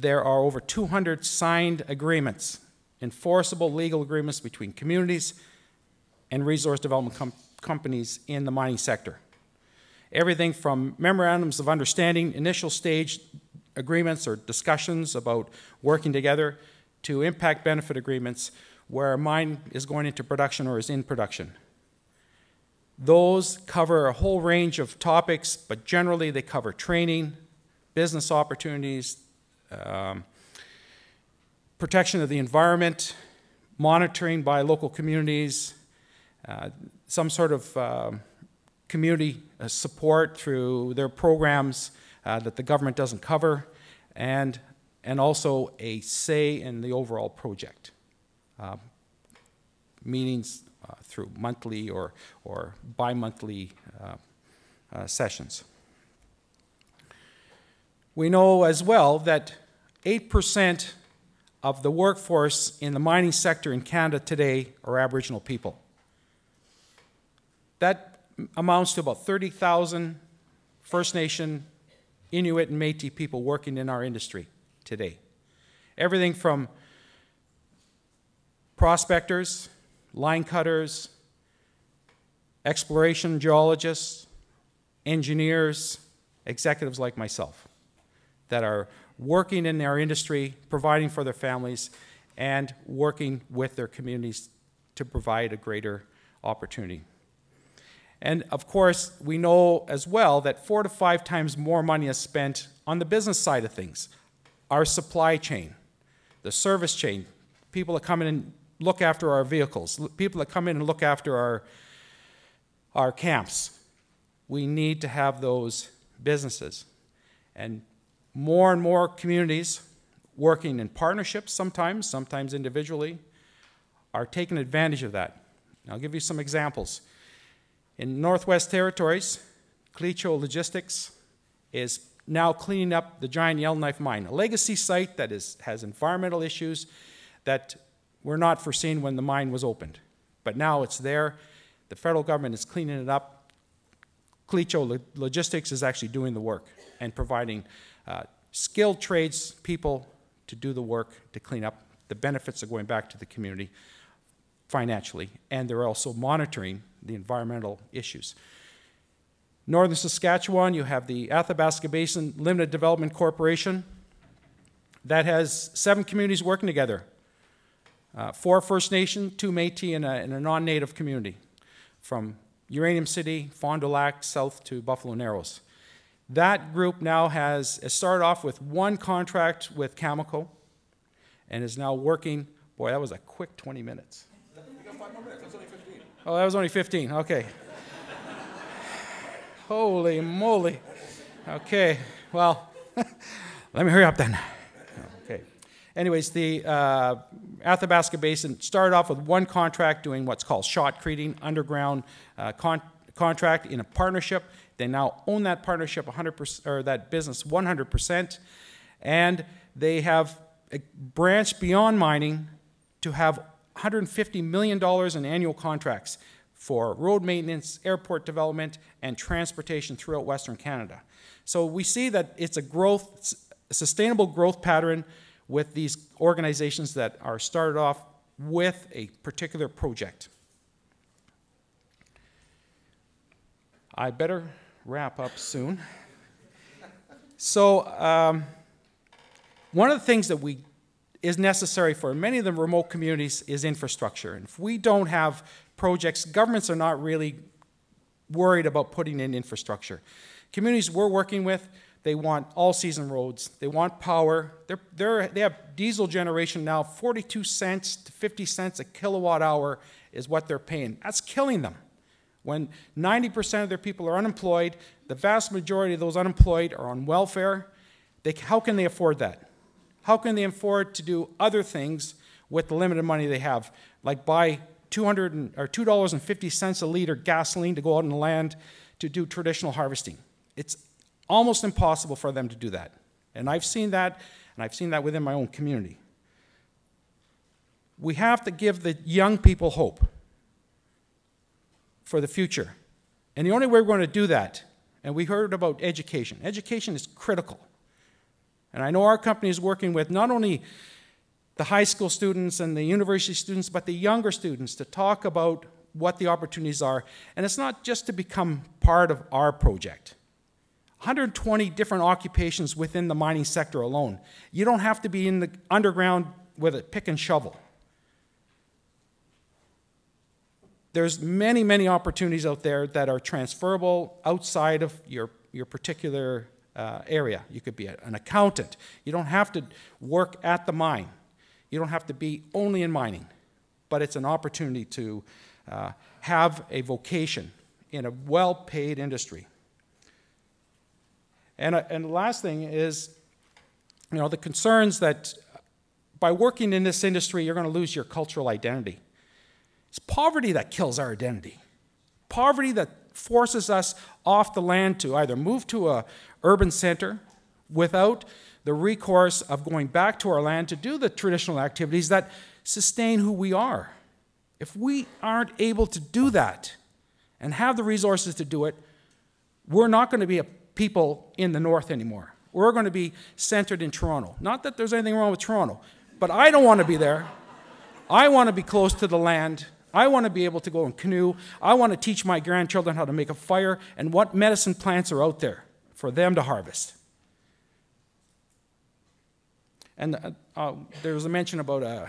there are over 200 signed agreements enforceable legal agreements between communities and resource development com companies in the mining sector. Everything from memorandums of understanding, initial stage agreements or discussions about working together, to impact benefit agreements where a mine is going into production or is in production. Those cover a whole range of topics, but generally they cover training, business opportunities, um, protection of the environment, monitoring by local communities, uh, some sort of uh, community uh, support through their programs uh, that the government doesn't cover, and, and also a say in the overall project. Uh, meetings uh, through monthly or, or bi monthly sessions. We know as well that 8% of the workforce in the mining sector in Canada today are Aboriginal people. That amounts to about 30,000 First Nation, Inuit, and Métis people working in our industry today. Everything from prospectors, line cutters, exploration geologists, engineers, executives like myself that are working in our industry, providing for their families, and working with their communities to provide a greater opportunity. And of course, we know as well that four to five times more money is spent on the business side of things. Our supply chain, the service chain, people that come in and look after our vehicles, people that come in and look after our, our camps. We need to have those businesses. And more and more communities working in partnerships sometimes, sometimes individually, are taking advantage of that. I'll give you some examples. In Northwest Territories, Tlicho Logistics is now cleaning up the giant Yellowknife mine, a legacy site that is, has environmental issues that were not foreseen when the mine was opened. But now it's there. The federal government is cleaning it up. Tlicho Logistics is actually doing the work and providing uh, skilled trades people to do the work to clean up. The benefits are going back to the community financially, and they're also monitoring the environmental issues. Northern Saskatchewan, you have the Athabasca Basin Limited Development Corporation that has seven communities working together. Uh, four First Nation, two Métis, and a, and a non-native community from Uranium City, Fond du Lac, south to Buffalo Narrows. That group now has, started off with one contract with Cameco and is now working. Boy, that was a quick 20 minutes. Oh, that was only 15. Okay. Holy moly. Okay, well, let me hurry up then. Okay. Anyways, the uh, Athabasca Basin started off with one contract doing what's called shotcreting, underground uh, con contract in a partnership. They now own that partnership 100%, or that business 100%, and they have branched beyond mining to have $150 million in annual contracts for road maintenance, airport development, and transportation throughout Western Canada. So we see that it's a growth, a sustainable growth pattern with these organizations that are started off with a particular project. I better wrap up soon. So, um, one of the things that we is necessary for many of the remote communities is infrastructure. And if we don't have projects, governments are not really worried about putting in infrastructure. Communities we're working with, they want all-season roads. They want power. They're, they're, they have diesel generation now, 42 cents to 50 cents a kilowatt hour is what they're paying. That's killing them. When 90% of their people are unemployed, the vast majority of those unemployed are on welfare, they, how can they afford that? How can they afford to do other things with the limited money they have, like buy 200 or $2.50 a liter gasoline to go out on the land to do traditional harvesting? It's almost impossible for them to do that. And I've seen that, and I've seen that within my own community. We have to give the young people hope for the future. And the only way we're going to do that, and we heard about education, education is critical. And I know our company is working with not only the high school students and the university students, but the younger students to talk about what the opportunities are. And it's not just to become part of our project. 120 different occupations within the mining sector alone. You don't have to be in the underground with a pick and shovel. There's many, many opportunities out there that are transferable outside of your, your particular uh, area. You could be a, an accountant. You don't have to work at the mine. You don't have to be only in mining. But it's an opportunity to uh, have a vocation in a well-paid industry. And, uh, and the last thing is, you know, the concerns that by working in this industry, you're going to lose your cultural identity. It's poverty that kills our identity. Poverty that forces us off the land to either move to a urban center without the recourse of going back to our land to do the traditional activities that sustain who we are. If we aren't able to do that and have the resources to do it, we're not going to be a people in the north anymore. We're going to be centered in Toronto. Not that there's anything wrong with Toronto, but I don't want to be there. I want to be close to the land. I want to be able to go and canoe. I want to teach my grandchildren how to make a fire and what medicine plants are out there for them to harvest. And uh, uh, there was a mention about uh,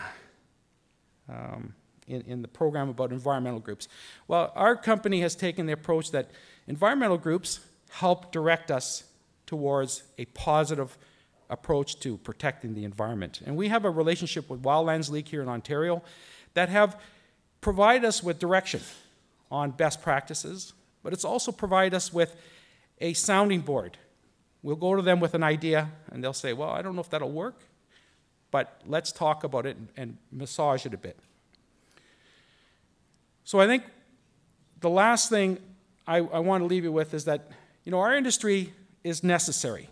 um, in, in the program about environmental groups. Well, our company has taken the approach that environmental groups help direct us towards a positive approach to protecting the environment. And we have a relationship with Wildlands League here in Ontario that have provided us with direction on best practices, but it's also provide us with a sounding board. We'll go to them with an idea, and they'll say, Well, I don't know if that'll work, but let's talk about it and, and massage it a bit. So I think the last thing I, I want to leave you with is that, you know, our industry is necessary.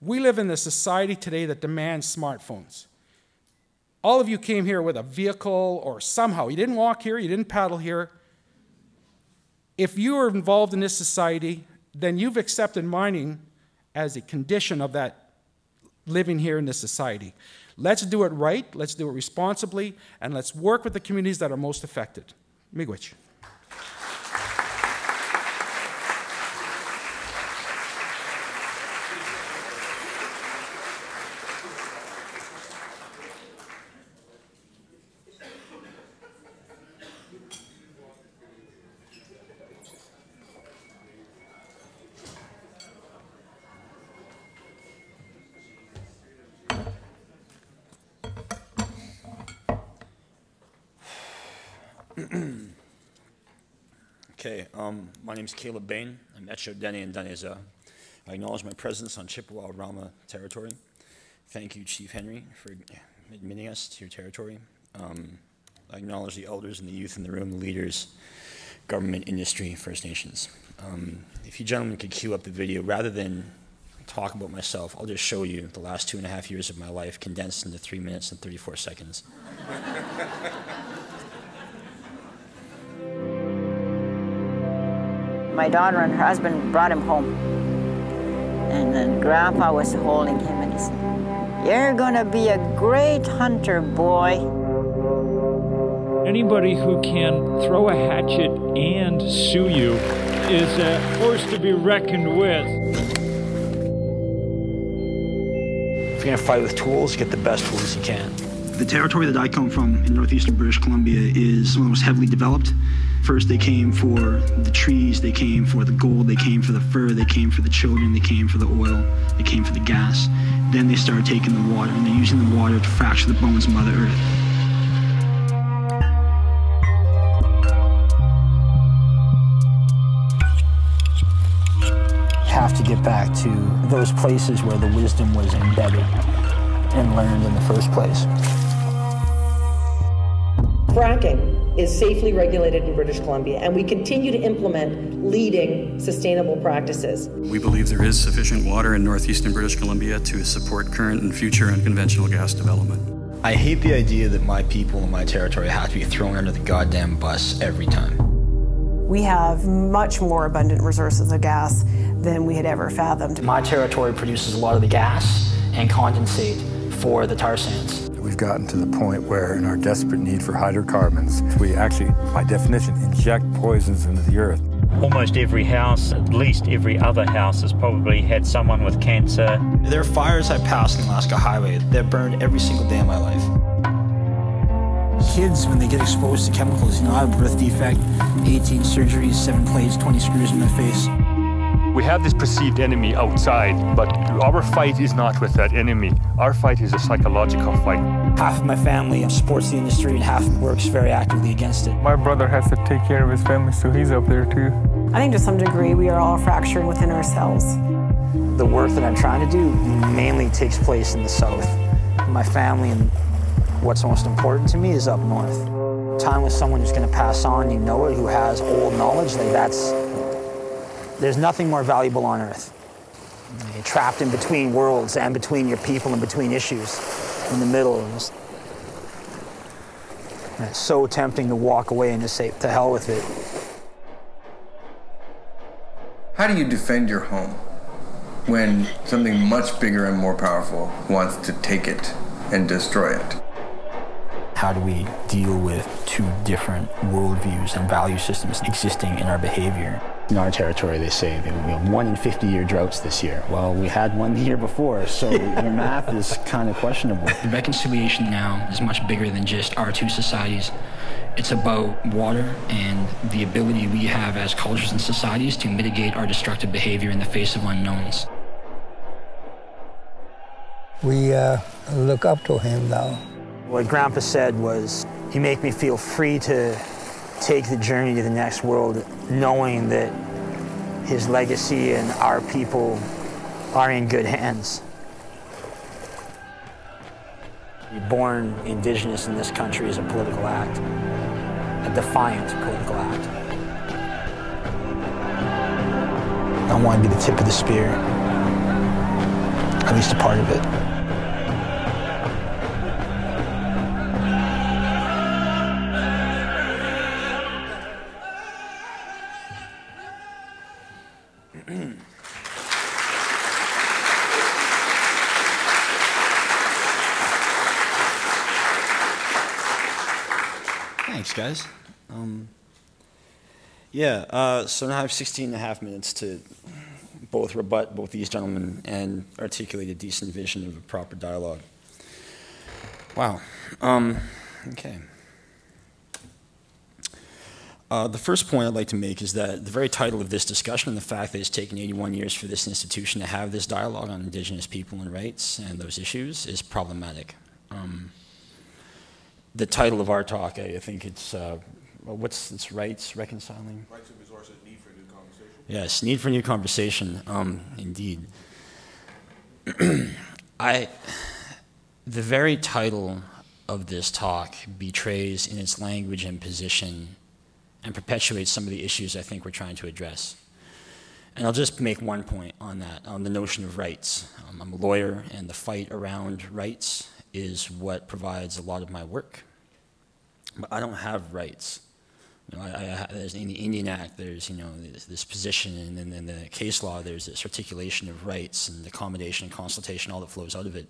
We live in a society today that demands smartphones. All of you came here with a vehicle or somehow. You didn't walk here, you didn't paddle here. If you are involved in this society, then you've accepted mining as a condition of that living here in this society. Let's do it right, let's do it responsibly, and let's work with the communities that are most affected. Miigwech. Okay, um, my name is Caleb Behn. I'm Eh-Cho Dene and Dunne-za. I acknowledge my presence on Chippewa Rama territory. Thank you, Chief Henry, for admitting us to your territory. Um, I acknowledge the elders and the youth in the room, the leaders, government, industry, First Nations. Um, if you gentlemen could cue up the video, rather than talk about myself, I'll just show you the last two and a half years of my life condensed into three minutes and 34 seconds. my daughter and her husband brought him home. And then Grandpa was holding him and he said, You're going to be a great hunter, boy. Anybody who can throw a hatchet and sue you is a force to be reckoned with. If you're going to fight with tools, get the best tools you can. The territory that I come from in northeastern British Columbia is one of the most heavily developed. First, they came for the trees, they came for the gold, they came for the fur, they came for the children, they came for the oil, they came for the gas. Then they started taking the water, and they're using the water to fracture the bones of Mother Earth. Have to get back to those places where the wisdom was embedded and learned in the first place. Fracking is safely regulated in British Columbia, and we continue to implement leading sustainable practices. We believe there is sufficient water in northeastern British Columbia to support current and future unconventional gas development. I hate the idea that my people in my territory have to be thrown under the goddamn bus every time. We have much more abundant resources of gas than we had ever fathomed. My territory produces a lot of the gas and condensate for the tar sands. We've gotten to the point where, in our desperate need for hydrocarbons, we actually, by definition, inject poisons into the earth. Almost every house, at least every other house, has probably had someone with cancer. There are fires I passed on the Alaska Highway that burned every single day of my life. Kids, when they get exposed to chemicals, you know, I have a birth defect, 18 surgeries, 7 plates, 20 screws in my face. We have this perceived enemy outside, but our fight is not with that enemy. Our fight is a psychological fight. Half of my family supports the industry and half works very actively against it. My brother has to take care of his family, so he's up there too. I think to some degree we are all fractured within ourselves. The work that I'm trying to do mainly takes place in the south. My family and what's most important to me is up north. Time with someone who's going to pass on, you know it, who has old knowledge, like that's there's nothing more valuable on earth. You're trapped in between worlds and between your people and between issues in the middle. And it's, so tempting to walk away and just say, to hell with it. How do you defend your home when something much bigger and more powerful wants to take it and destroy it? How do we deal with two different worldviews and value systems existing in our behavior? In our territory, they say that we have one in 50 year droughts this year. Well, we had one the year before, so your math is kind of questionable. The reconciliation now is much bigger than just our two societies. It's about water and the ability we have as cultures and societies to mitigate our destructive behavior in the face of unknowns. We uh, look up to him now. What Grandpa said was, You make me feel free to take the journey to the next world, knowing that his legacy and our people are in good hands. Born indigenous in this country is a political act, a defiant political act. I want to be the tip of the spear, at least a part of it. Guys. Um, yeah, uh, so now I have 16 and a half minutes to both rebut both these gentlemen and articulate a decent vision of a proper dialogue. Wow. Um, okay. Uh, the first point I'd like to make is that the very title of this discussion and the fact that it's taken 81 years for this institution to have this dialogue on indigenous people and rights and those issues is problematic. Um, the title of our talk, I, I think it's, uh, what's its rights reconciling? Rights and resources, need for new conversation. Yes, need for new conversation, um, indeed. I, the very title of this talk betrays in its language and position and perpetuates some of the issues I think we're trying to address. And I'll just make one point on that, on the notion of rights. Um, I'm a lawyer, and the fight around rights is what provides a lot of my work. But I don't have rights. You know, I, I, there's in the Indian Act, there's you know this, this position, and then in the case law, there's this articulation of rights and accommodation and consultation, all that flows out of it.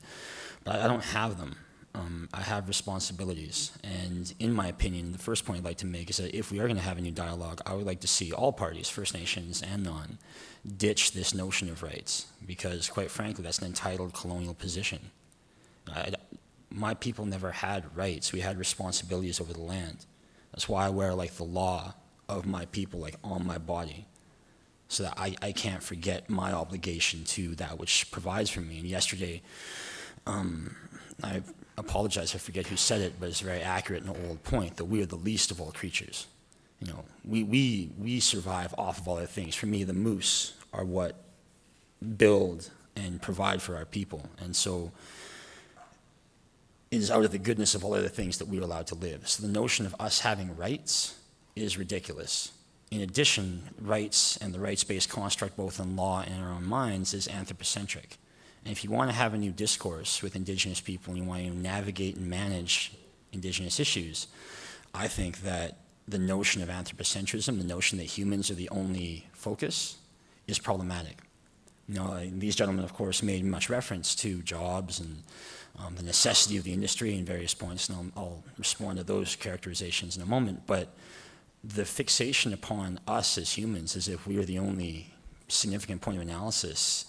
But I, don't have them. Um, I have responsibilities, and in my opinion, the first point I'd like to make is that if we are going to have a new dialogue, I would like to see all parties, First Nations and non, ditch this notion of rights, because quite frankly, that's an entitled colonial position. I, my people never had rights. We had responsibilities over the land. That's why I wear like the law of my people like on my body, so that I, I can't forget my obligation to that which provides for me. And yesterday, um, I apologize, I forget who said it, but it's very accurate and an old point that we are the least of all creatures. You know, we, we, we survive off of all other things. For me, the moose are what build and provide for our people. And so it is out of the goodness of all other things that we're allowed to live. So the notion of us having rights is ridiculous. In addition, rights and the rights-based construct, both in law and in our own minds, is anthropocentric. And if you want to have a new discourse with indigenous people and you want to navigate and manage indigenous issues, I think that the notion of anthropocentrism, the notion that humans are the only focus, is problematic. You know, these gentlemen, of course, made much reference to jobs and um, the necessity of the industry in various points, and I'll, I'll respond to those characterizations in a moment. But the fixation upon us as humans as if we are the only significant point of analysis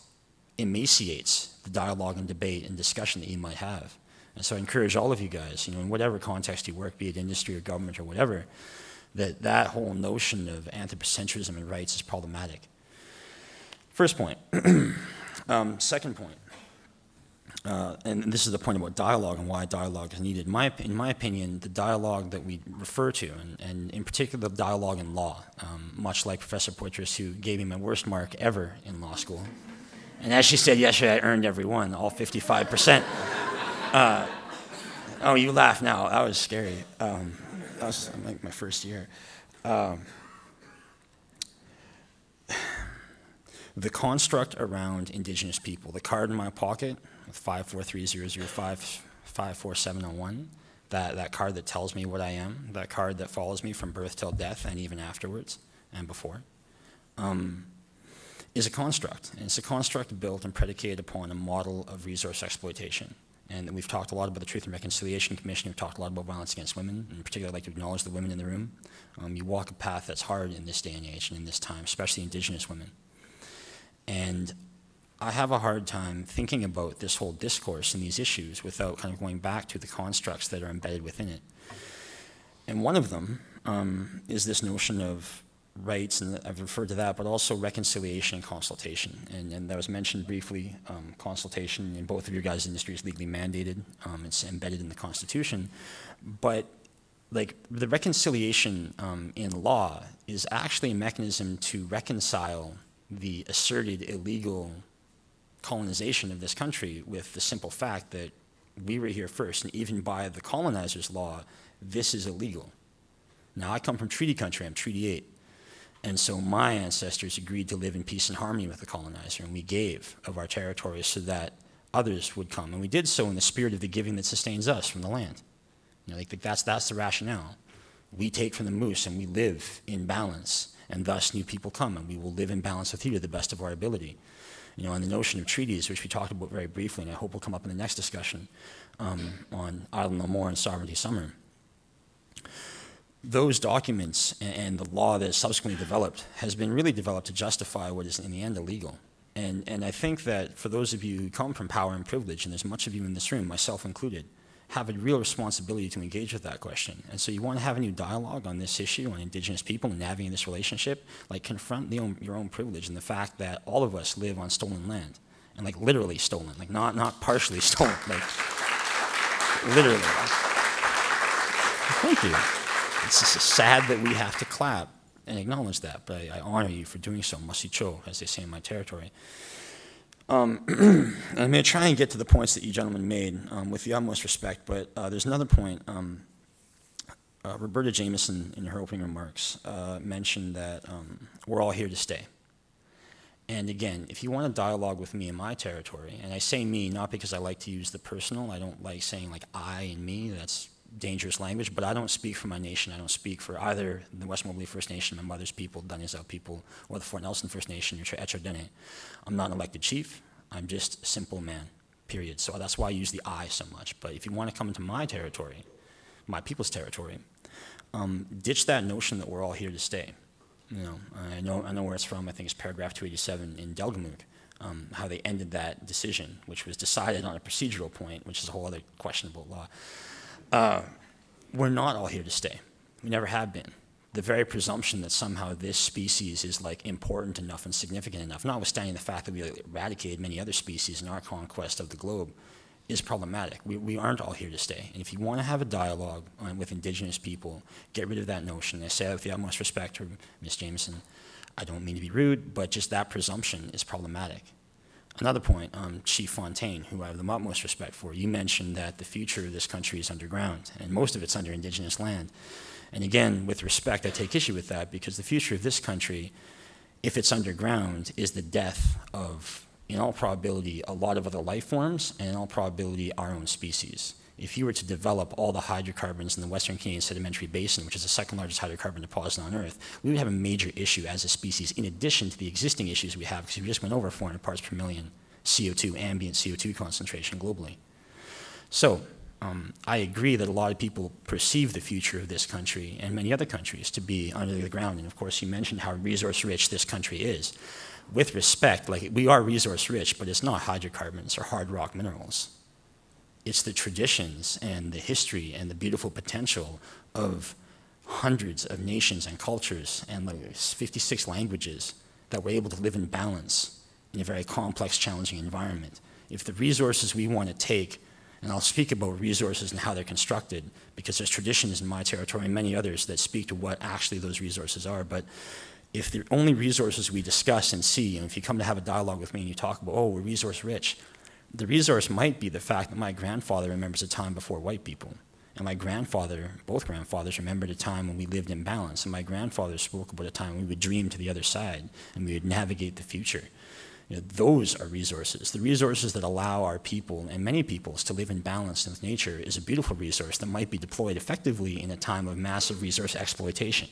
emaciates the dialogue and debate and discussion that you might have. And so I encourage all of you guys, you know, in whatever context you work, be it industry or government or whatever, that that whole notion of anthropocentrism and rights is problematic. First point. um, second point. Uh, and this is the point about dialogue and why dialogue is needed. My, in my opinion, the dialogue that we refer to, and, and in particular the dialogue in law, um, much like Professor Poitras, who gave me my worst mark ever in law school, and as she said yesterday, I earned every one, all 55%. Uh, oh, you laugh now. That was scary. Um, that was like my first year. Um, The construct around Indigenous people, the card in my pocket with 54300554701, that, that card that tells me what I am, that card that follows me from birth till death and even afterwards and before, um, is a construct. And it's a construct built and predicated upon a model of resource exploitation. And we've talked a lot about the Truth and Reconciliation Commission. We've talked a lot about violence against women. In particular, I'd like to acknowledge the women in the room. Um, you walk a path that's hard in this day and age and in this time, especially Indigenous women. And I have a hard time thinking about this whole discourse and these issues without kind of going back to the constructs that are embedded within it. And one of them um, is this notion of rights, and I've referred to that, but also reconciliation and consultation. And, and that was mentioned briefly, um, consultation in both of your guys' industries legally mandated. Um, it's embedded in the Constitution. But like the reconciliation um, in law is actually a mechanism to reconcile the asserted illegal colonization of this country with the simple fact that we were here first, and even by the colonizer's law, this is illegal. Now, I come from treaty country, I'm Treaty 8. And so my ancestors agreed to live in peace and harmony with the colonizer, and we gave of our territory so that others would come. And we did so in the spirit of the giving that sustains us from the land. You know, like that's, that's the rationale. We take from the moose and we live in balance, and thus new people come, and we will live in balance with you to the best of our ability. You know, and the notion of treaties, which we talked about very briefly, and I hope will come up in the next discussion um, on Idle No More and Sovereignty Summer those documents and, the law that is subsequently developed has been really developed to justify what is in the end illegal. And, and I think that for those of you who come from power and privilege, and there's much of you in this room, myself included, have a real responsibility to engage with that question. And so you want to have a new dialogue on this issue, on Indigenous people and navigating this relationship, like confront own, your own privilege and the fact that all of us live on stolen land. And like literally stolen, like not, not partially stolen, like literally. Thank you. It's just sad that we have to clap and acknowledge that, but I, I honor you for doing so, masicho, as they say in my territory. Um, I'm going to try and get to the points that you gentlemen made um, with the utmost respect, but uh, there's another point. Um, uh, Roberta Jamieson, in her opening remarks, uh, mentioned that um, we're all here to stay. And again, if you want a dialogue with me in my territory, and I say me not because I like to use the personal, I don't like saying like I and me, that's dangerous language, but I don't speak for my nation. I don't speak for either the West Moberly First Nation, my mother's people, Dunne-za people, or the Fort Nelson First Nation, or Eh-Cho Dene. I'm not an elected chief. I'm just a simple man, period. So that's why I use the I so much. But if you want to come into my territory, my people's territory, um, ditch that notion that we're all here to stay. You know, I know, I know where it's from. I think it's paragraph 287 in Delgamuukw. Um, how they ended that decision, which was decided on a procedural point, which is a whole other questionable law. Uh, we're not all here to stay. We never have been. The very presumption that somehow this species is like important enough and significant enough, notwithstanding the fact that we eradicated many other species in our conquest of the globe, is problematic. We, we aren't all here to stay. And if you want to have a dialogue on, with indigenous people, get rid of that notion. I say that with the utmost respect for Ms. Jamieson. I don't mean to be rude, but just that presumption is problematic. Another point, um, Chief Fontaine, who I have the utmost respect for, you mentioned that the future of this country is underground, and most of it's under indigenous land. And again, with respect, I take issue with that because the future of this country, if it's underground, is the death of, in all probability, a lot of other life forms, and in all probability, our own species if you were to develop all the hydrocarbons in the Western Canadian Sedimentary Basin, which is the second largest hydrocarbon deposit on Earth, we would have a major issue as a species in addition to the existing issues we have because we just went over 400 parts per million CO2, ambient CO2 concentration globally. So um, I agree that a lot of people perceive the future of this country and many other countries to be under the ground. And of course, you mentioned how resource rich this country is. With respect, like we are resource rich, but it's not hydrocarbons or hard rock minerals it's the traditions and the history and the beautiful potential of hundreds of nations and cultures and like 56 languages that were able to live in balance in a very complex, challenging environment. If the resources we want to take, and I'll speak about resources and how they're constructed, because there's traditions in my territory and many others that speak to what actually those resources are, but if the only resources we discuss and see, and if you come to have a dialogue with me and you talk about, oh, we're resource rich, the resource might be the fact that my grandfather remembers a time before white people. And my grandfather, both grandfathers, remembered a time when we lived in balance. And my grandfather spoke about a time when we would dream to the other side and we would navigate the future. You know, those are resources. The resources that allow our people and many peoples to live in balance with nature is a beautiful resource that might be deployed effectively in a time of massive resource exploitation.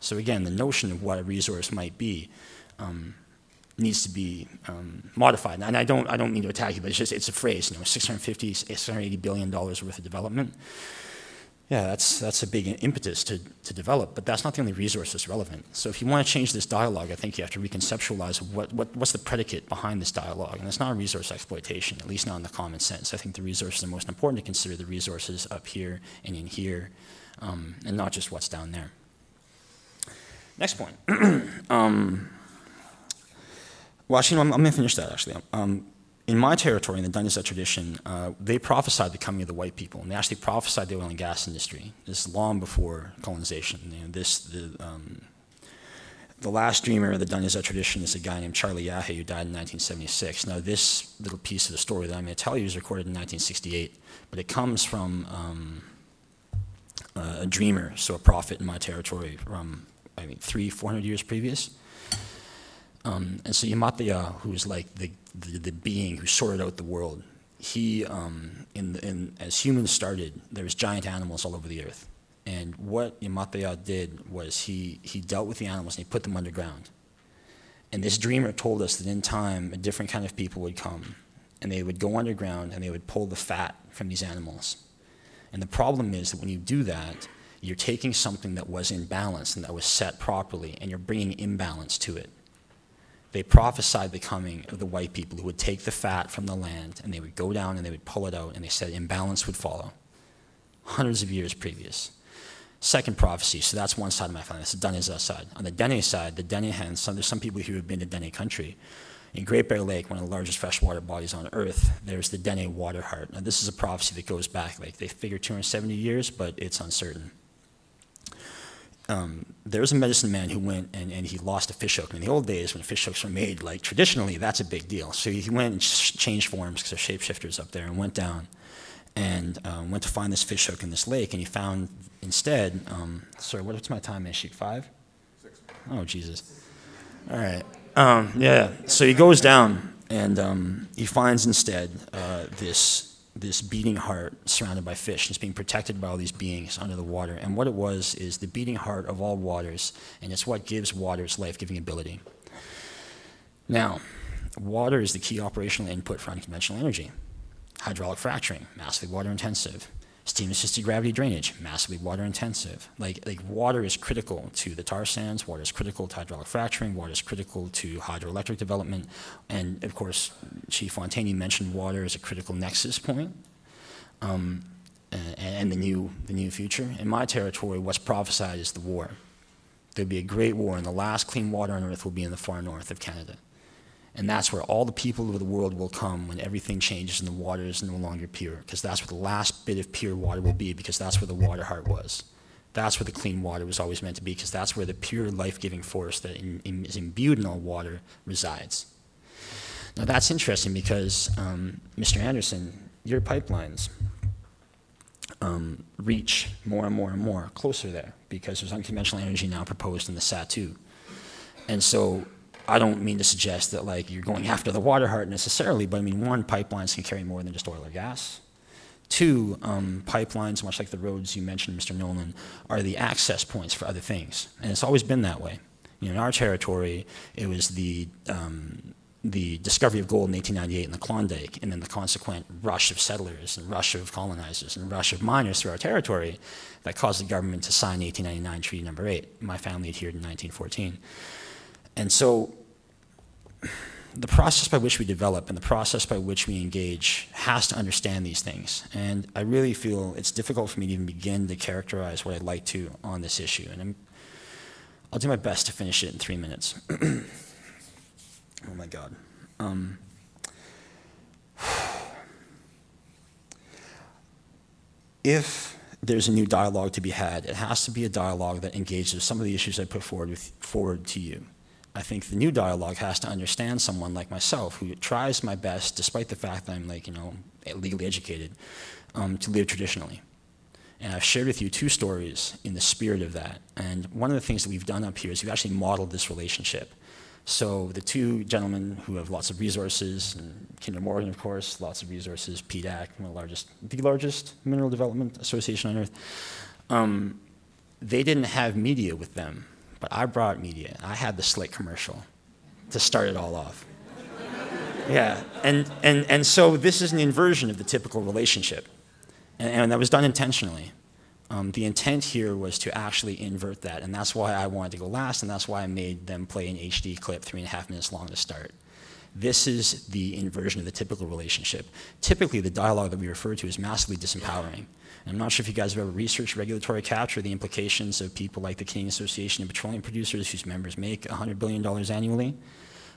So again, the notion of what a resource might be um, needs to be um, modified. And I don't, I don't mean to attack you, but it's just it's a phrase. You know, 650, 680 billion dollars worth of development. Yeah, that's that's a big impetus to, to develop, but that's not the only resource that's relevant. So if you want to change this dialogue, I think you have to reconceptualize what, what what's the predicate behind this dialogue, and it's not resource exploitation, at least not in the common sense. I think the resources are most important to consider the resources up here and in here, um, and not just what's down there. Next point. um, well, actually, I'm, I'm going to finish that, actually. Um, in my territory, in the Dunne-za tradition, uh, they prophesied the coming of the white people, and they actually prophesied the oil and gas industry. This long before colonization. You know, this, the, um, the last dreamer of the Dunne-za tradition is a guy named Charlie Yahey who died in 1976. Now, this little piece of the story that I'm going to tell you was recorded in 1968, but it comes from um, a dreamer, so a prophet in my territory from, I mean, three, 400 years previous. Um, and so Yamatea, who's like the, the, the, being who sorted out the world, he, um, in, in, as humans started, there was giant animals all over the earth. And what Yamatea did was he, he dealt with the animals and he put them underground. And this dreamer told us that in time, a different kind of people would come. And they would go underground and they would pull the fat from these animals. And the problem is that when you do that, you're taking something that was in balance and that was set properly, and you're bringing imbalance to it they prophesied the coming of the white people who would take the fat from the land and they would go down and they would pull it out and they said imbalance would follow. Hundreds of years previous. Second prophecy, so that's one side of my family, that's the Dunne-za side. On the Dene side, the Dene hands, some, there's some people who have been to Dene country. In Great Bear Lake, one of the largest freshwater bodies on earth, there's the Dene water heart. Now this is a prophecy that goes back, like they figure 270 years, but it's uncertain um, there was a medicine man who went and, and he lost a fish hook. In the old days, when fish hooks were made, like traditionally, that's a big deal. So he went and changed forms because they're shapeshifters up there and went down and um, went to find this fish hook in this lake. And he found instead, um, sorry, what's my time, Ishik? Five? Six. Oh, Jesus. All right. Um, yeah. So he goes down and um, he finds instead uh, this this beating heart surrounded by fish. It's being protected by all these beings under the water. And what it was is the beating heart of all waters, and it's what gives water its life giving ability. Now, water is the key operational input for unconventional energy. Hydraulic fracturing, massively water intensive. Steam assisted gravity drainage, massively water intensive. Like, like water is critical to the tar sands, water is critical to hydraulic fracturing, water is critical to hydroelectric development. And of course, Chief Fontaine mentioned water as a critical nexus point. Um, and, and the new, the new future. In my territory, what's prophesied is the war. There'll be a great war, and the last clean water on earth will be in the far north of Canada. And that's where all the people of the world will come when everything changes and the water is no longer pure, because that's where the last bit of pure water will be, because that's where the water heart was. That's where the clean water was always meant to be, because that's where the pure life giving force that in, in, is imbued in all water resides. Now that's interesting because, um, Mr. Anderson, your pipelines um, reach more and more and more closer there because there's unconventional energy now proposed in the Sahtu. And so I don't mean to suggest that like you're going after the water heart necessarily, but I mean one, pipelines can carry more than just oil or gas. Two, um, pipelines, much like the roads you mentioned, Mr. Nolan, are the access points for other things, and it's always been that way. You know, in our territory, it was the um, the discovery of gold in 1898 in the Klondike, and then the consequent rush of settlers and rush of colonizers and rush of miners through our territory that caused the government to sign the 1899 Treaty Number 8. My family adhered in 1914. And so the process by which we develop and the process by which we engage has to understand these things. And I really feel it's difficult for me to even begin to characterize what I'd like to on this issue. And i will do my best to finish it in three minutes. oh my God. Um, if there's a new dialogue to be had, it has to be a dialogue that engages some of the issues I put forward, with, forward to you. I think the new dialogue has to understand someone like myself who tries my best, despite the fact that I'm like, you know, legally educated, um, to live traditionally. And I've shared with you two stories in the spirit of that. And one of the things that we've done up here is we've actually modeled this relationship. So the two gentlemen who have lots of resources, and Kinder Morgan, of course, lots of resources, PDAC, one of the largest, the largest mineral development association on earth, um, they didn't have media with them, but I brought media. I had the slick commercial to start it all off. yeah, and, and, and so this is an inversion of the typical relationship, and, and that was done intentionally. Um, the intent here was to actually invert that, and that's why I wanted to go last, and that's why I made them play an HD clip three and a half minutes long to start. This is the inversion of the typical relationship. Typically, the dialogue that we refer to is massively disempowering. I'm not sure if you guys have ever researched regulatory capture, the implications of people like the Canadian Association of Petroleum Producers, whose members make $100 billion annually.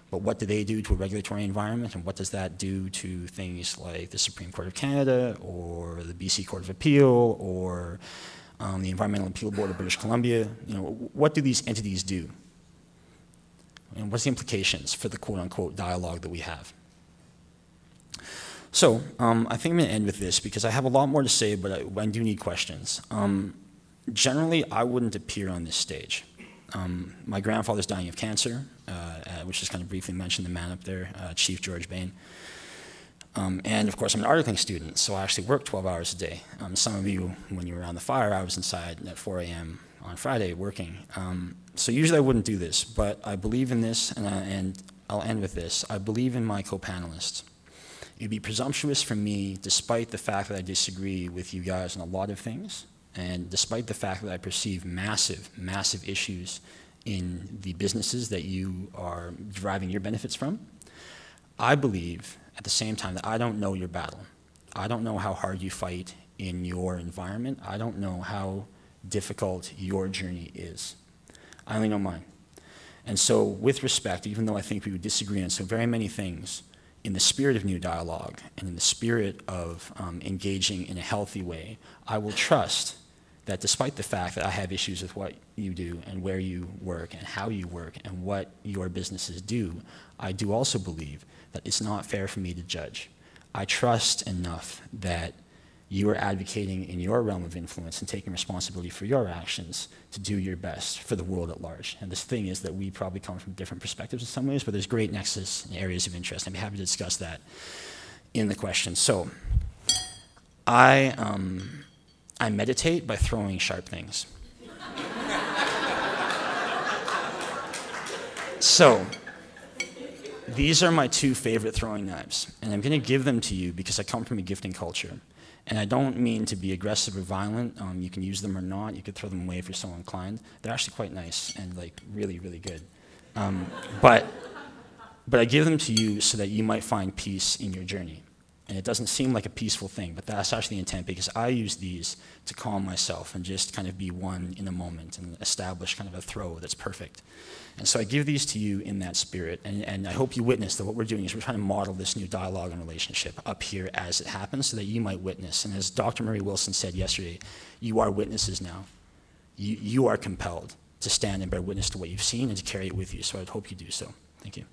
But what do they do to a regulatory environment, and what does that do to things like the Supreme Court of Canada, or the BC Court of Appeal, or um, the Environmental Appeal Board of British Columbia? You know, what do these entities do? And what's the implications for the quote-unquote dialogue that we have? So um, I think I'm going to end with this because I have a lot more to say, but I, I do need questions. Um, generally, I wouldn't appear on this stage. Um, my grandfather's dying of cancer, uh, uh, which is kind of briefly mentioned, the man up there, uh, Chief George Behn. Um, and of course, I'm an articling student, so I actually work 12 hours a day. Um, some of you, when you were around the fire, I was inside at 4 a.m. on Friday working. Um, so usually I wouldn't do this, but I believe in this, and, I, and I'll end with this. I believe in my co-panelists. It'd be presumptuous for me, despite the fact that I disagree with you guys on a lot of things, and despite the fact that I perceive massive, massive issues in the businesses that you are deriving your benefits from, I believe at the same time that I don't know your battle. I don't know how hard you fight in your environment. I don't know how difficult your journey is. I only know mine. And so, with respect, even though I think we would disagree on so very many things, in the spirit of new dialogue and in the spirit of um, engaging in a healthy way, I will trust that despite the fact that I have issues with what you do and where you work and how you work and what your businesses do, I do also believe that it's not fair for me to judge. I trust enough that you are advocating in your realm of influence and taking responsibility for your actions to do your best for the world at large. And this thing is that we probably come from different perspectives in some ways, but there's great nexus and areas of interest. I'd be happy to discuss that in the question. So, I, um, I meditate by throwing sharp things. so, these are my two favorite throwing knives, and I'm going to give them to you because I come from a gifting culture. And I don't mean to be aggressive or violent. Um, you can use them or not. You could throw them away if you're so inclined. They're actually quite nice and like really, really good. Um, but, but I give them to you so that you might find peace in your journey. And it doesn't seem like a peaceful thing, but that's actually the intent because I use these to calm myself and just kind of be one in a moment and establish kind of a throw that's perfect. And so I give these to you in that spirit, and, and I hope you witness that what we're doing is we're trying to model this new dialogue and relationship up here as it happens so that you might witness. And as Dr. Murray Wilson said yesterday, you are witnesses now. You, you are compelled to stand and bear witness to what you've seen and to carry it with you. So I'd hope you do so. Thank you.